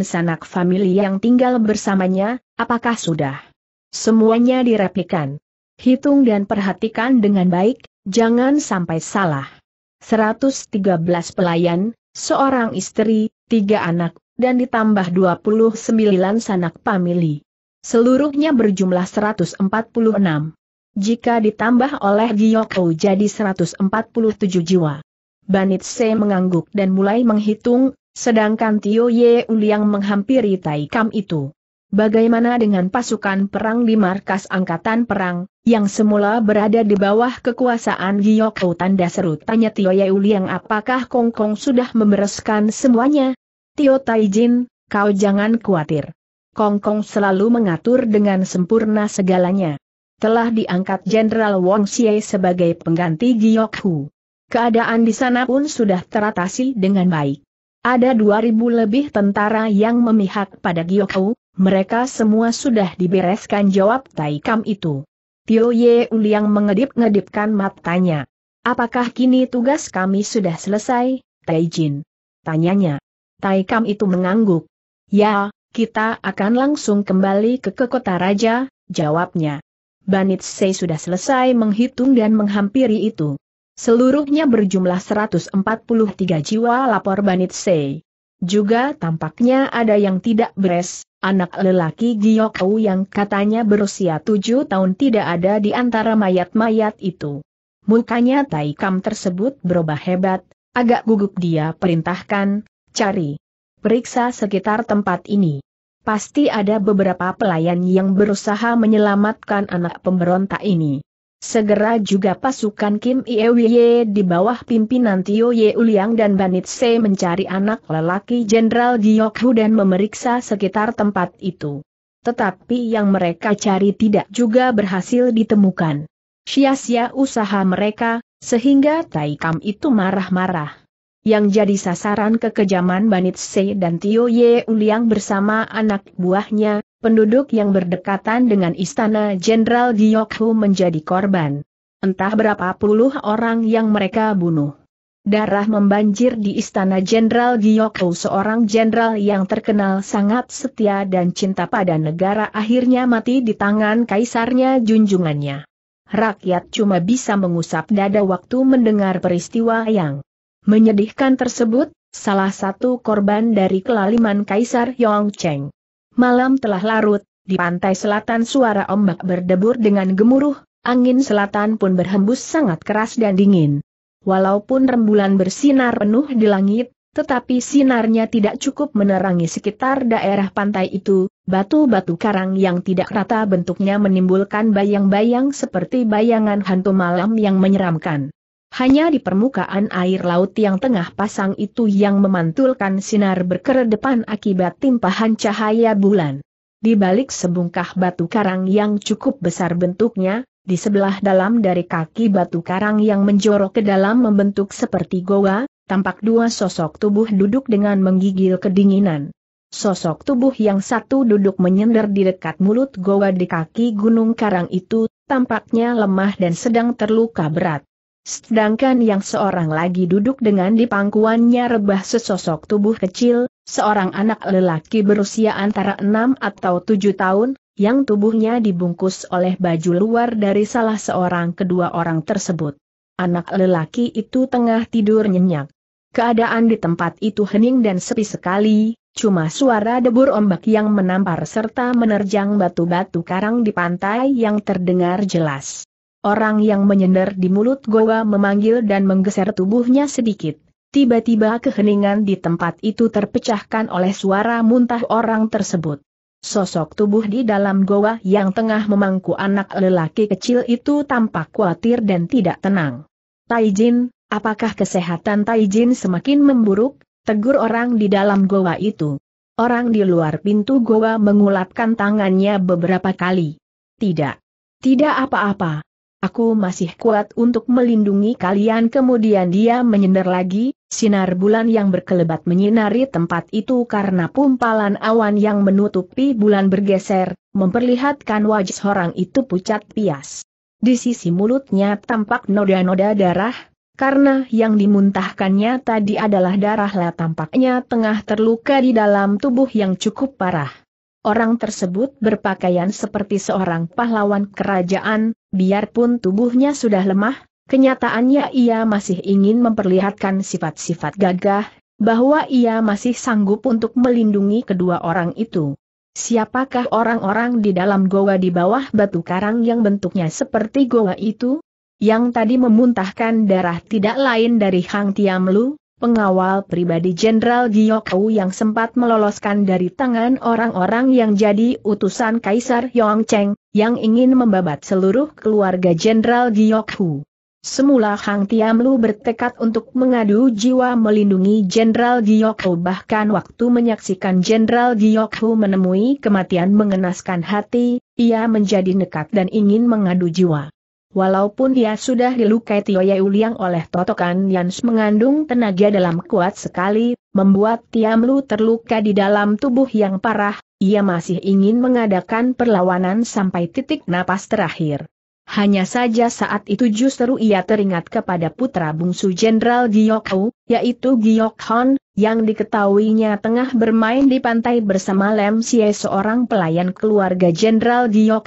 sanak famili yang tinggal bersamanya, apakah sudah? Semuanya direplikan. Hitung dan perhatikan dengan baik, jangan sampai salah. 113 pelayan, seorang istri, tiga anak, dan ditambah 29 sanak famili. Seluruhnya berjumlah 146 jika ditambah oleh Gyoko jadi 147 jiwa. Banit Se mengangguk dan mulai menghitung, sedangkan Tio Ye Uliang menghampiri Tai Kam itu. Bagaimana dengan pasukan perang di markas angkatan perang, yang semula berada di bawah kekuasaan Gyoko tanda seru tanya Tio Ye Uliang apakah Kong Kong sudah membereskan semuanya? Tio Taijin, kau jangan khawatir. Kong Kong selalu mengatur dengan sempurna segalanya telah diangkat Jenderal Wang Xie sebagai pengganti Giok Hu. Keadaan di sana pun sudah teratasi dengan baik. Ada 2000 lebih tentara yang memihak pada Giok Hu, mereka semua sudah dibereskan jawab Tai Kam itu. Tio Ye Uliang mengedip-ngedipkan matanya. Apakah kini tugas kami sudah selesai, Tai Jin? Tanyanya. Tai Kam itu mengangguk. Ya, kita akan langsung kembali ke, ke kota raja, jawabnya. Banit Se sudah selesai menghitung dan menghampiri itu. Seluruhnya berjumlah 143 jiwa lapor Banit Se. Juga tampaknya ada yang tidak beres, anak lelaki Giokau yang katanya berusia tujuh tahun tidak ada di antara mayat-mayat itu. Mukanya Taikam tersebut berubah hebat, agak gugup dia perintahkan, cari. Periksa sekitar tempat ini. Pasti ada beberapa pelayan yang berusaha menyelamatkan anak pemberontak ini. Segera juga pasukan Kim Ie di bawah pimpinan Tio Ye Uliang dan Banit Se mencari anak lelaki Jenderal Giokhu dan memeriksa sekitar tempat itu. Tetapi yang mereka cari tidak juga berhasil ditemukan. Sia-sia usaha mereka, sehingga Taikam itu marah-marah yang jadi sasaran kekejaman Banit Se dan Tio Ye Uliang bersama anak buahnya, penduduk yang berdekatan dengan istana Jenderal Giokhu menjadi korban. Entah berapa puluh orang yang mereka bunuh. darah membanjir di istana Jenderal Gyokho seorang jenderal yang terkenal sangat setia dan cinta pada negara akhirnya mati di tangan kaisarnya junjungannya. Rakyat cuma bisa mengusap dada waktu mendengar peristiwa yang menyedihkan tersebut, salah satu korban dari kelaliman Kaisar Yongcheng. Malam telah larut, di pantai selatan suara ombak berdebur dengan gemuruh, angin selatan pun berhembus sangat keras dan dingin. Walaupun rembulan bersinar penuh di langit, tetapi sinarnya tidak cukup menerangi sekitar daerah pantai itu, batu-batu karang yang tidak rata bentuknya menimbulkan bayang-bayang seperti bayangan hantu malam yang menyeramkan. Hanya di permukaan air laut yang tengah pasang itu yang memantulkan sinar berkeredepan akibat timpahan cahaya bulan. Di balik sebungkah batu karang yang cukup besar bentuknya, di sebelah dalam dari kaki batu karang yang menjorok ke dalam membentuk seperti goa, tampak dua sosok tubuh duduk dengan menggigil kedinginan. Sosok tubuh yang satu duduk menyender di dekat mulut goa di kaki gunung karang itu, tampaknya lemah dan sedang terluka berat. Sedangkan yang seorang lagi duduk dengan di pangkuannya rebah sesosok tubuh kecil, seorang anak lelaki berusia antara enam atau tujuh tahun, yang tubuhnya dibungkus oleh baju luar dari salah seorang kedua orang tersebut. Anak lelaki itu tengah tidur nyenyak. Keadaan di tempat itu hening dan sepi sekali, cuma suara debur ombak yang menampar serta menerjang batu-batu karang di pantai yang terdengar jelas. Orang yang menyender di mulut goa memanggil dan menggeser tubuhnya sedikit. Tiba-tiba keheningan di tempat itu terpecahkan oleh suara muntah orang tersebut. Sosok tubuh di dalam goa yang tengah memangku anak lelaki kecil itu tampak khawatir dan tidak tenang. Taijin, apakah kesehatan Taijin semakin memburuk? Tegur orang di dalam goa itu. Orang di luar pintu goa mengulapkan tangannya beberapa kali. Tidak. Tidak apa-apa. Aku masih kuat untuk melindungi kalian kemudian dia menyender lagi, sinar bulan yang berkelebat menyinari tempat itu karena pumpalan awan yang menutupi bulan bergeser, memperlihatkan wajah orang itu pucat pias. Di sisi mulutnya tampak noda-noda darah, karena yang dimuntahkannya tadi adalah darah lah tampaknya tengah terluka di dalam tubuh yang cukup parah. Orang tersebut berpakaian seperti seorang pahlawan kerajaan, biarpun tubuhnya sudah lemah, kenyataannya ia masih ingin memperlihatkan sifat-sifat gagah, bahwa ia masih sanggup untuk melindungi kedua orang itu. Siapakah orang-orang di dalam goa di bawah batu karang yang bentuknya seperti goa itu? Yang tadi memuntahkan darah tidak lain dari Hang Tiamlu, pengawal pribadi Jenderal Gyokau yang sempat meloloskan dari tangan orang-orang yang jadi utusan Kaisar Yongcheng, yang ingin membabat seluruh keluarga Jenderal Gyokhu. Semula Hang Tiamlu bertekad untuk mengadu jiwa melindungi Jenderal Gyokhu bahkan waktu menyaksikan Jenderal Gyokhu menemui kematian mengenaskan hati, ia menjadi nekat dan ingin mengadu jiwa. Walaupun ia sudah dilukai Tio Uliang oleh totokan yang mengandung tenaga dalam kuat sekali, membuat Tiamlu terluka di dalam tubuh yang parah, ia masih ingin mengadakan perlawanan sampai titik napas terakhir. Hanya saja saat itu justru ia teringat kepada putra bungsu Jenderal Giok yaitu Giok Hon, yang diketahuinya tengah bermain di pantai bersama Lem Xie seorang pelayan keluarga Jenderal Giok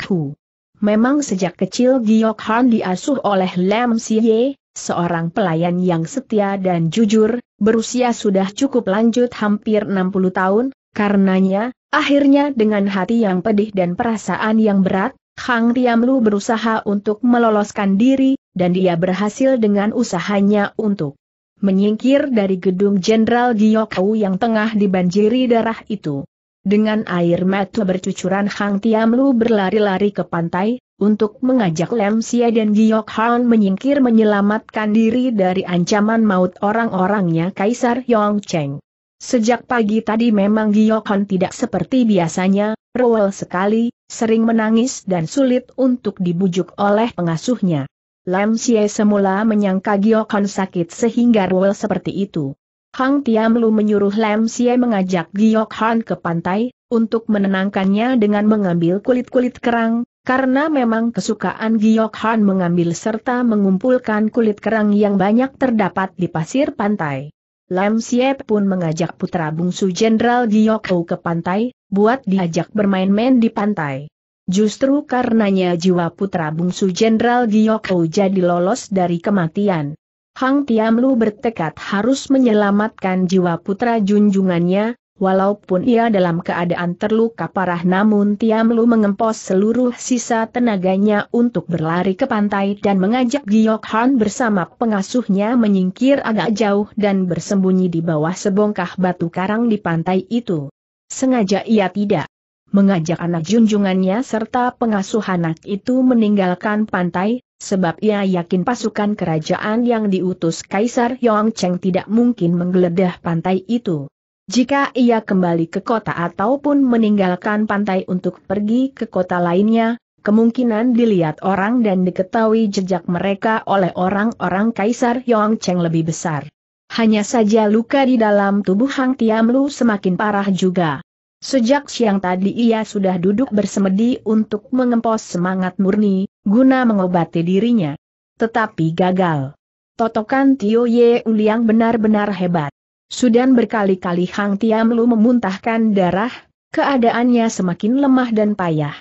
Memang sejak kecil Giok Han diasuh oleh Lam Xie, seorang pelayan yang setia dan jujur, berusia sudah cukup lanjut hampir 60 tahun, karenanya, akhirnya dengan hati yang pedih dan perasaan yang berat, Hang Tiamlu berusaha untuk meloloskan diri, dan dia berhasil dengan usahanya untuk menyingkir dari gedung Jenderal Giokau yang tengah dibanjiri darah itu. Dengan air mata bercucuran Hang Tiamlu berlari-lari ke pantai, untuk mengajak Lem Xie dan Giok Han menyingkir menyelamatkan diri dari ancaman maut orang-orangnya Kaisar Yong Cheng. Sejak pagi tadi memang Giok Han tidak seperti biasanya, rewel sekali, sering menangis dan sulit untuk dibujuk oleh pengasuhnya. Lem Xie semula menyangka Giok Han sakit sehingga rewel seperti itu. Hang Tiamlu menyuruh Lam Xie mengajak Giok Han ke pantai, untuk menenangkannya dengan mengambil kulit-kulit kerang, Karena memang kesukaan Giok Han mengambil serta mengumpulkan kulit kerang yang banyak terdapat di pasir pantai. Lam Siep pun mengajak putra bungsu Jenderal Giok Ho ke pantai, buat diajak bermain-main di pantai. Justru karenanya jiwa putra bungsu Jenderal Giok Ho jadi lolos dari kematian. Hang Tiamlu bertekad harus menyelamatkan jiwa putra junjungannya, Walaupun ia dalam keadaan terluka parah namun Tiam Lu mengempos seluruh sisa tenaganya untuk berlari ke pantai dan mengajak Giok Han bersama pengasuhnya menyingkir agak jauh dan bersembunyi di bawah sebongkah batu karang di pantai itu. Sengaja ia tidak mengajak anak junjungannya serta pengasuh anak itu meninggalkan pantai, sebab ia yakin pasukan kerajaan yang diutus Kaisar Yong Cheng tidak mungkin menggeledah pantai itu. Jika ia kembali ke kota ataupun meninggalkan pantai untuk pergi ke kota lainnya, kemungkinan dilihat orang dan diketahui jejak mereka oleh orang-orang Kaisar Yong Cheng lebih besar. Hanya saja luka di dalam tubuh Hang Tiamlu semakin parah juga. Sejak siang tadi ia sudah duduk bersemedi untuk mengempos semangat murni, guna mengobati dirinya. Tetapi gagal. Totokan Tio Ye Uliang benar-benar hebat. Sudan berkali-kali Hang Tiamlu memuntahkan darah, keadaannya semakin lemah dan payah.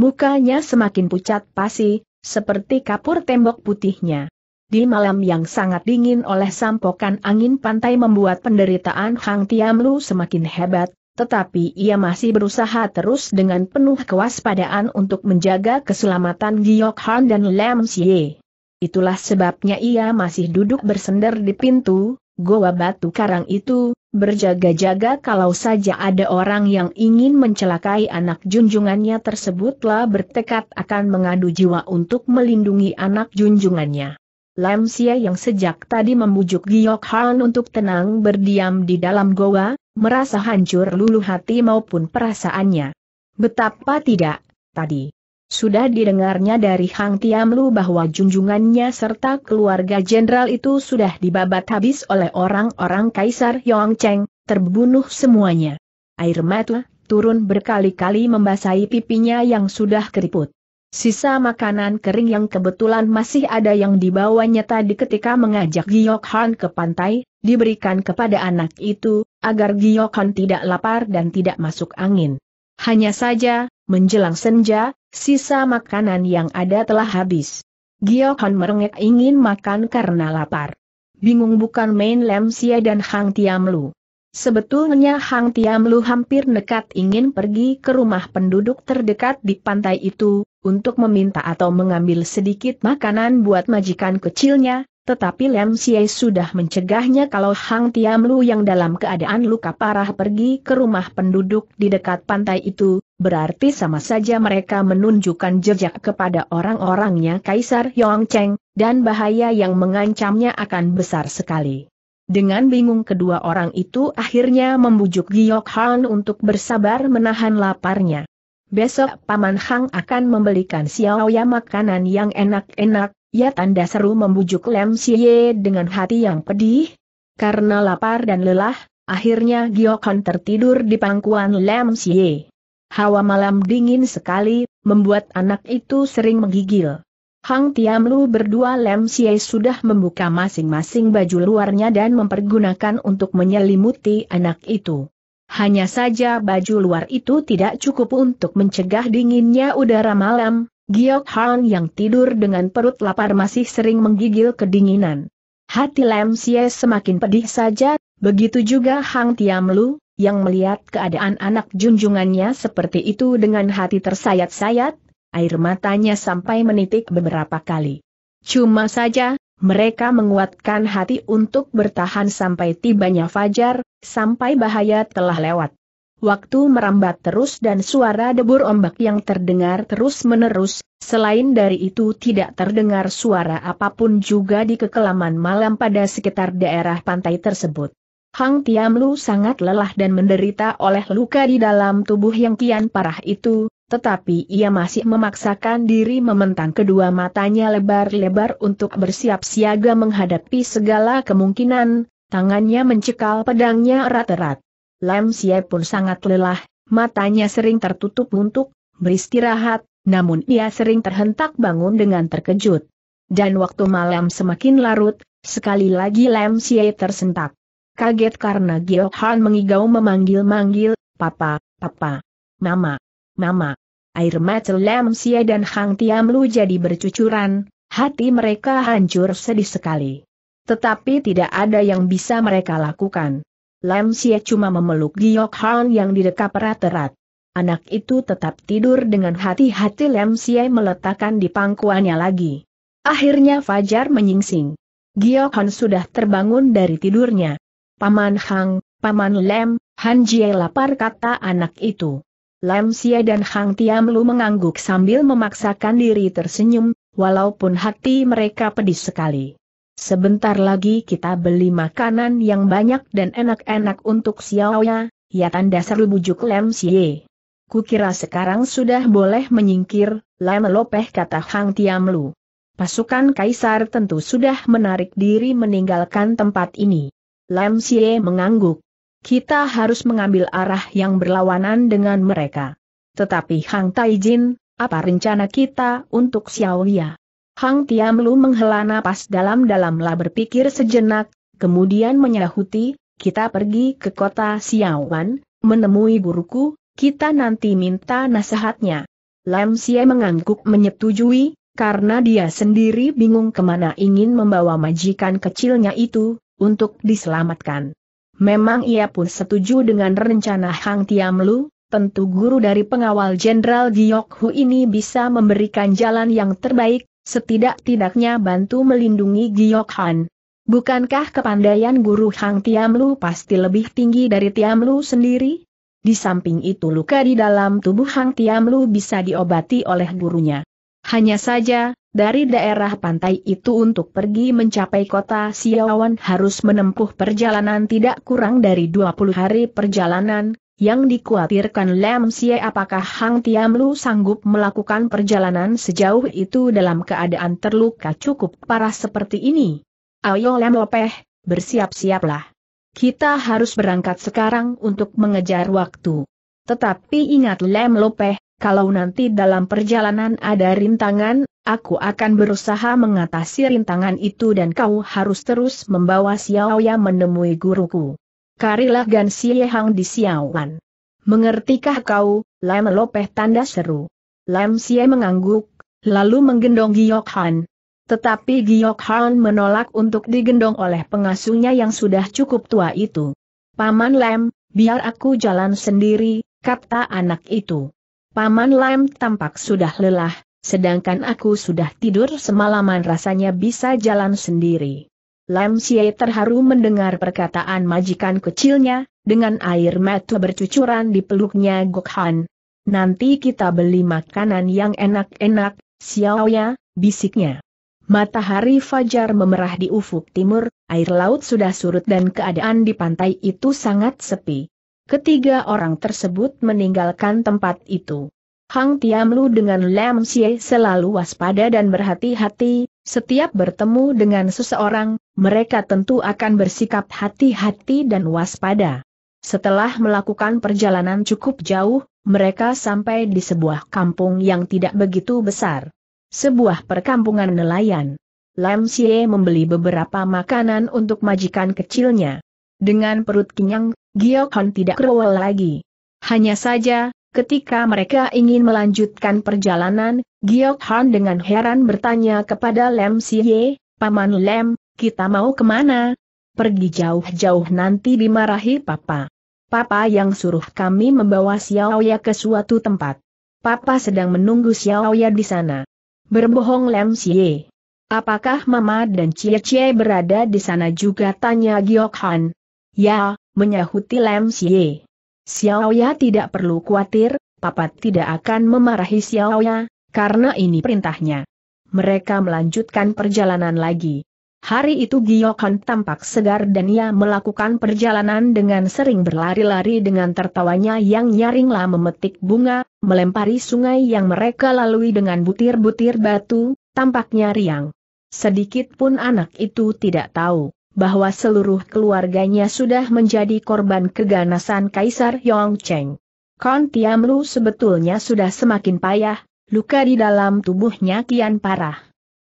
Mukanya semakin pucat pasi, seperti kapur tembok putihnya. Di malam yang sangat dingin oleh sampokan angin pantai membuat penderitaan Hang Tiamlu semakin hebat, tetapi ia masih berusaha terus dengan penuh kewaspadaan untuk menjaga keselamatan Giok Han dan Lam Xie. Itulah sebabnya ia masih duduk bersender di pintu, goa batu karang itu, berjaga-jaga kalau saja ada orang yang ingin mencelakai anak junjungannya tersebutlah bertekad akan mengadu jiwa untuk melindungi anak junjungannya. Lam Xie yang sejak tadi membujuk Giok Han untuk tenang berdiam di dalam goa, merasa hancur luluh hati maupun perasaannya. Betapa tidak, tadi. Sudah didengarnya dari Hang Tiamlu bahwa junjungannya serta keluarga jenderal itu sudah dibabat habis oleh orang-orang Kaisar Yong Cheng, terbunuh semuanya. Air mata turun berkali-kali membasahi pipinya yang sudah keriput. Sisa makanan kering yang kebetulan masih ada yang dibawanya tadi ketika mengajak Giok Han ke pantai, diberikan kepada anak itu, agar Giok Han tidak lapar dan tidak masuk angin. Hanya saja, menjelang senja, Sisa makanan yang ada telah habis. Giokon merengek ingin makan karena lapar. Bingung bukan main Lem Xie dan Hang Tiamlu. Sebetulnya Hang Tiamlu hampir nekat ingin pergi ke rumah penduduk terdekat di pantai itu, untuk meminta atau mengambil sedikit makanan buat majikan kecilnya, tetapi Lem Xie sudah mencegahnya kalau Hang Tiamlu yang dalam keadaan luka parah pergi ke rumah penduduk di dekat pantai itu, berarti sama saja mereka menunjukkan jejak kepada orang-orangnya Kaisar Yong Cheng, dan bahaya yang mengancamnya akan besar sekali. Dengan bingung kedua orang itu akhirnya membujuk Giok Han untuk bersabar menahan laparnya. Besok Paman Hang akan membelikan Xiaoya makanan yang enak-enak, ya tanda seru membujuk Lem Xie dengan hati yang pedih. Karena lapar dan lelah, akhirnya Giok Han tertidur di pangkuan Lem Xie. Hawa malam dingin sekali, membuat anak itu sering menggigil. Hang Tiamlu berdua Lem Xie sudah membuka masing-masing baju luarnya dan mempergunakan untuk menyelimuti anak itu. Hanya saja baju luar itu tidak cukup untuk mencegah dinginnya udara malam, Giok Han yang tidur dengan perut lapar masih sering menggigil kedinginan. Hati Lem Xie semakin pedih saja, begitu juga Hang Tiamlu, yang melihat keadaan anak junjungannya seperti itu dengan hati tersayat-sayat, air matanya sampai menitik beberapa kali. Cuma saja, mereka menguatkan hati untuk bertahan sampai tibanya fajar, sampai bahaya telah lewat. Waktu merambat terus dan suara debur ombak yang terdengar terus-menerus, selain dari itu tidak terdengar suara apa pun juga di kekelaman malam pada sekitar daerah pantai tersebut. Hang Tiamlu sangat lelah dan menderita oleh luka di dalam tubuh yang kian parah itu, tetapi ia masih memaksakan diri mementang kedua matanya lebar-lebar untuk bersiap siaga menghadapi segala kemungkinan, tangannya mencekal pedangnya erat-erat. Lam Xie pun sangat lelah, matanya sering tertutup untuk beristirahat, namun ia sering terhentak bangun dengan terkejut. Dan waktu malam semakin larut, sekali lagi Lam Xie tersentak. Kaget karena Giok Han mengigau memanggil-manggil, Papa, Papa, Mama, Mama. Air mata Lam Xie dan Hang Tiam Lu jadi bercucuran, hati mereka hancur sedih sekali. Tetapi tidak ada yang bisa mereka lakukan. Lam Xie cuma memeluk Giok Han yang didekap erat-erat. Anak itu tetap tidur dengan hati-hati Lem Xie meletakkan di pangkuannya lagi. Akhirnya Fajar menyingsing. Giok Han sudah terbangun dari tidurnya. Paman Hang, Paman Lem, Han Jie lapar kata anak itu. Lem Xie dan Hang Tiam Lu mengangguk sambil memaksakan diri tersenyum, walaupun hati mereka pedih sekali. Sebentar lagi kita beli makanan yang banyak dan enak-enak untuk Xiaoya, ya tanda seru bujuk Lem Xie. Kukira sekarang sudah boleh menyingkir, Lem Lopeh kata Hang Tiamlu. Pasukan Kaisar tentu sudah menarik diri meninggalkan tempat ini. Lem Xie mengangguk. Kita harus mengambil arah yang berlawanan dengan mereka. Tetapi Hang Taijin, apa rencana kita untuk Xiao Ya? Hang Tiamlu menghela napas dalam-dalam lah berpikir sejenak, kemudian menyahuti, kita pergi ke kota Xiaowan, menemui guruku, kita nanti minta nasihatnya. Lam Xie mengangguk menyetujui, karena dia sendiri bingung ke mana ingin membawa majikan kecilnya itu, untuk diselamatkan. Memang ia pun setuju dengan rencana Hang Tiamlu, tentu guru dari pengawal Jenderal Giok Hu ini bisa memberikan jalan yang terbaik, setidak-tidaknya bantu melindungi Giok Han. Bukankah kepandaian guru Hang Tiamlu pasti lebih tinggi dari Tiamlu sendiri? Di samping itu luka di dalam tubuh Hang Tiamlu bisa diobati oleh gurunya. Hanya saja, dari daerah pantai itu untuk pergi mencapai kota Siawan harus menempuh perjalanan tidak kurang dari 20 hari perjalanan, yang dikhawatirkan Lam Sie apakah Hang Tiamlu sanggup melakukan perjalanan sejauh itu dalam keadaan terluka cukup parah seperti ini. Ayo Lam Lopeh, bersiap-siaplah. Kita harus berangkat sekarang untuk mengejar waktu. Tetapi ingat Lem Lopeh, kalau nanti dalam perjalanan ada rintangan, aku akan berusaha mengatasi rintangan itu dan kau harus terus membawa Xiaoya menemui guruku. Karilah Gan Hang di Xiaowan. Mengertikah kau, Lem Lopeh tanda seru. Lem Xie mengangguk, lalu menggendong Giok Han. Tetapi Giok Han menolak untuk digendong oleh pengasuhnya yang sudah cukup tua itu. Paman Lem, biar aku jalan sendiri, kata anak itu. Paman Lem tampak sudah lelah, sedangkan aku sudah tidur semalaman rasanya bisa jalan sendiri. Lem Xie terharu mendengar perkataan majikan kecilnya, dengan air mata bercucuran di peluknya Gok Han. Nanti kita beli makanan yang enak-enak, Xiao ya, bisiknya. Matahari fajar memerah di ufuk timur, air laut sudah surut dan keadaan di pantai itu sangat sepi. Ketiga orang tersebut meninggalkan tempat itu. Hang Tiamlu dengan Lam Xie selalu waspada dan berhati-hati, setiap bertemu dengan seseorang, mereka tentu akan bersikap hati-hati dan waspada. Setelah melakukan perjalanan cukup jauh, mereka sampai di sebuah kampung yang tidak begitu besar sebuah perkampungan nelayan. Lam Xie membeli beberapa makanan untuk majikan kecilnya. Dengan perut kenyang, Giok Han tidak rewel lagi. Hanya saja, ketika mereka ingin melanjutkan perjalanan, Giok Han dengan heran bertanya kepada Lam Xie, Paman Lam, kita mau ke mana? Pergi jauh-jauh nanti dimarahi Papa. Papa yang suruh kami membawa Xiaoya ke suatu tempat. Papa sedang menunggu Xiaoya di sana. Berbohong Lem Xie. Apakah Mama dan Cie Cie berada di sana juga tanya Giok Han. Ya, menyahuti Lem Xie. Xiao Ya tidak perlu khawatir, Papa tidak akan memarahi Xiao Ya, karena ini perintahnya. Mereka melanjutkan perjalanan lagi. Hari itu Giyokon tampak segar dan ia melakukan perjalanan dengan sering berlari-lari dengan tertawanya yang nyaringlah memetik bunga, melempari sungai yang mereka lalui dengan butir-butir batu, tampaknya riang. Sedikit pun anak itu tidak tahu bahwa seluruh keluarganya sudah menjadi korban keganasan Kaisar Yongcheng. Kon Tiamlu sebetulnya sudah semakin payah, luka di dalam tubuhnya kian parah.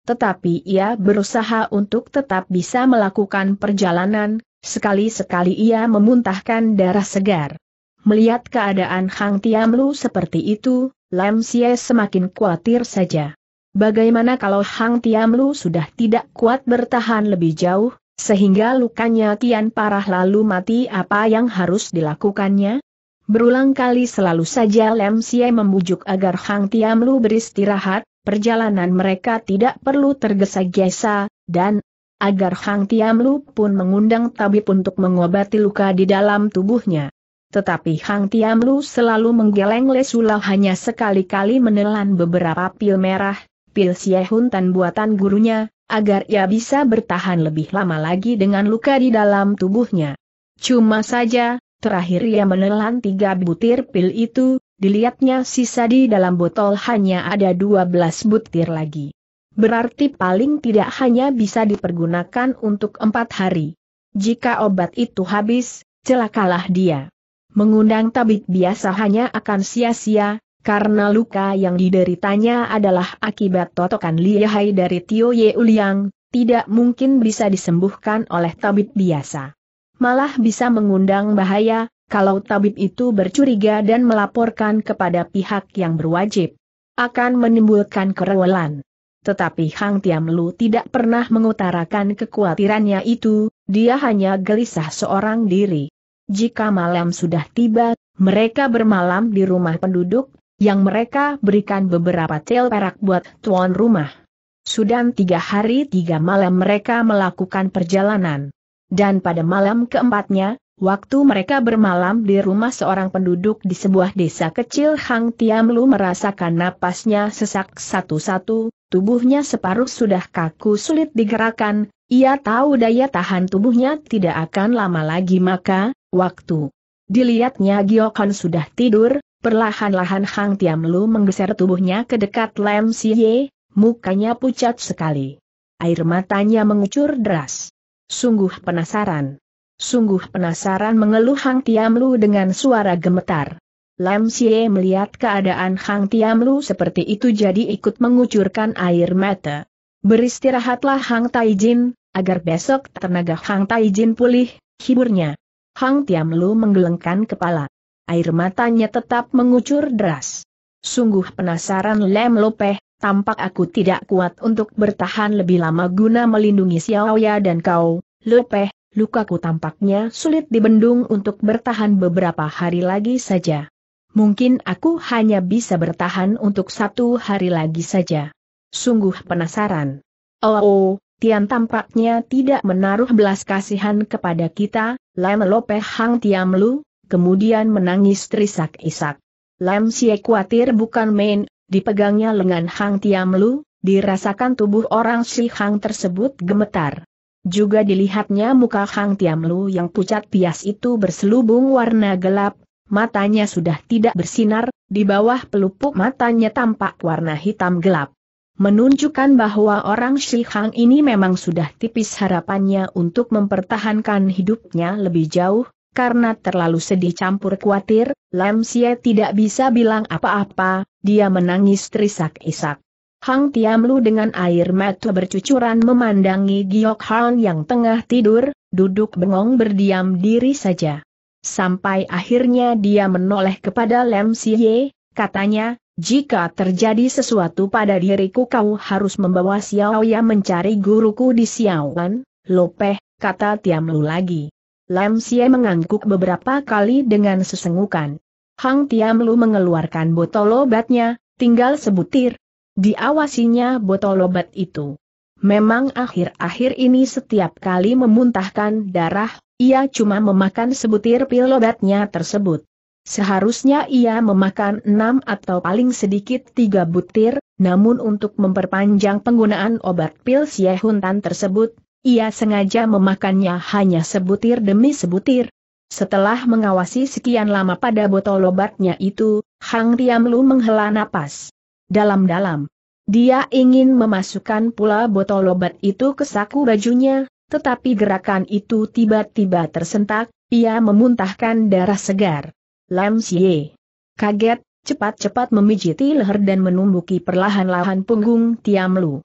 Tetapi ia berusaha untuk tetap bisa melakukan perjalanan, sekali-sekali ia memuntahkan darah segar. Melihat keadaan Hang Tiamlu seperti itu, Lam Xie semakin khawatir saja. Bagaimana kalau Hang Tiamlu sudah tidak kuat bertahan lebih jauh, sehingga lukanya kian parah lalu mati apa yang harus dilakukannya? Berulang kali selalu saja Lam Xie membujuk agar Hang Tiamlu beristirahat, perjalanan mereka tidak perlu tergesa-gesa, dan agar Hang Tiamlu pun mengundang tabib untuk mengobati luka di dalam tubuhnya. Tetapi Hang Tiamlu selalu menggeleng lesulah hanya sekali-kali menelan beberapa pil merah, pil siehuntan buatan gurunya, agar ia bisa bertahan lebih lama lagi dengan luka di dalam tubuhnya. Cuma saja, Terakhir ia menelan tiga butir pil itu, dilihatnya sisa di dalam botol hanya ada dua belas butir lagi. Berarti paling tidak hanya bisa dipergunakan untuk empat hari. Jika obat itu habis, celakalah dia. Mengundang tabib biasa hanya akan sia-sia, karena luka yang dideritanya adalah akibat totokan lihai dari Tio Ye Uliang, tidak mungkin bisa disembuhkan oleh tabib biasa malah bisa mengundang bahaya, kalau tabib itu bercuriga dan melaporkan kepada pihak yang berwajib. Akan menimbulkan kerewelan. Tetapi Hang Tiam Lu tidak pernah mengutarakan kekhawatirannya itu, dia hanya gelisah seorang diri. Jika malam sudah tiba, mereka bermalam di rumah penduduk, yang mereka berikan beberapa tel perak buat tuan rumah. Sudah tiga hari tiga malam mereka melakukan perjalanan. Dan pada malam keempatnya, waktu mereka bermalam di rumah seorang penduduk di sebuah desa kecil Hang Tiamlu merasakan napasnya sesak satu-satu, tubuhnya separuh sudah kaku sulit digerakkan, ia tahu daya tahan tubuhnya tidak akan lama lagi maka, waktu dilihatnya Giokon sudah tidur, perlahan-lahan Hang Tiamlu menggeser tubuhnya ke dekat Lem Siye, mukanya pucat sekali. Air matanya mengucur deras. Sungguh penasaran. Sungguh penasaran mengeluh Hang Tiamlu dengan suara gemetar. Lam Xie melihat keadaan Hang Tiamlu seperti itu jadi ikut mengucurkan air mata. Beristirahatlah Hang Taijin, agar besok tenaga Hang Taijin pulih, hiburnya. Hang Tiamlu menggelengkan kepala. Air matanya tetap mengucur deras. Sungguh penasaran Lem Lopeh, tampak aku tidak kuat untuk bertahan lebih lama guna melindungi Xiaoya dan kau, Lepeh, lukaku tampaknya sulit dibendung untuk bertahan beberapa hari lagi saja. Mungkin aku hanya bisa bertahan untuk satu hari lagi saja. Sungguh penasaran. Oh, oh Tian tampaknya tidak menaruh belas kasihan kepada kita, Lem Lopeh Hang Tiamlu, kemudian menangis terisak-isak. Lem Xie khawatir bukan main, Dipegangnya lengan Hang Tiamlu, dirasakan tubuh orang si Hang tersebut gemetar. Juga dilihatnya muka Hang Tiamlu yang pucat pias itu berselubung warna gelap, matanya sudah tidak bersinar, di bawah pelupuk matanya tampak warna hitam gelap. Menunjukkan bahwa orang si Hang ini memang sudah tipis harapannya untuk mempertahankan hidupnya lebih jauh, karena terlalu sedih campur khawatir, Lam Xie tidak bisa bilang apa-apa, dia menangis terisak-isak. Hang Tiamlu dengan air mata bercucuran memandangi Giok Han yang tengah tidur, duduk bengong berdiam diri saja. Sampai akhirnya dia menoleh kepada Lem Xie, katanya, jika terjadi sesuatu pada diriku kau harus membawa Xiao Ya mencari guruku di Xiaoan, Lopeh, kata Tiamlu lagi. Lem Xie mengangguk beberapa kali dengan sesengukan. Hang Tiamlu mengeluarkan botol obatnya, tinggal sebutir. Diawasinya botol obat itu. Memang akhir-akhir ini setiap kali memuntahkan darah, ia cuma memakan sebutir pil obatnya tersebut. Seharusnya ia memakan enam atau paling sedikit tiga butir, namun untuk memperpanjang penggunaan obat pil siehuntan tersebut, ia sengaja memakannya hanya sebutir demi sebutir. Setelah mengawasi sekian lama pada botol obatnya itu, Hang Tiamlu menghela napas. Dalam-dalam. Dia ingin memasukkan pula botol obat itu ke saku bajunya, tetapi gerakan itu tiba-tiba tersentak, ia memuntahkan darah segar. Lam Xie. Kaget, cepat-cepat memijiti leher dan menumbuki perlahan-lahan punggung Tiam Lu.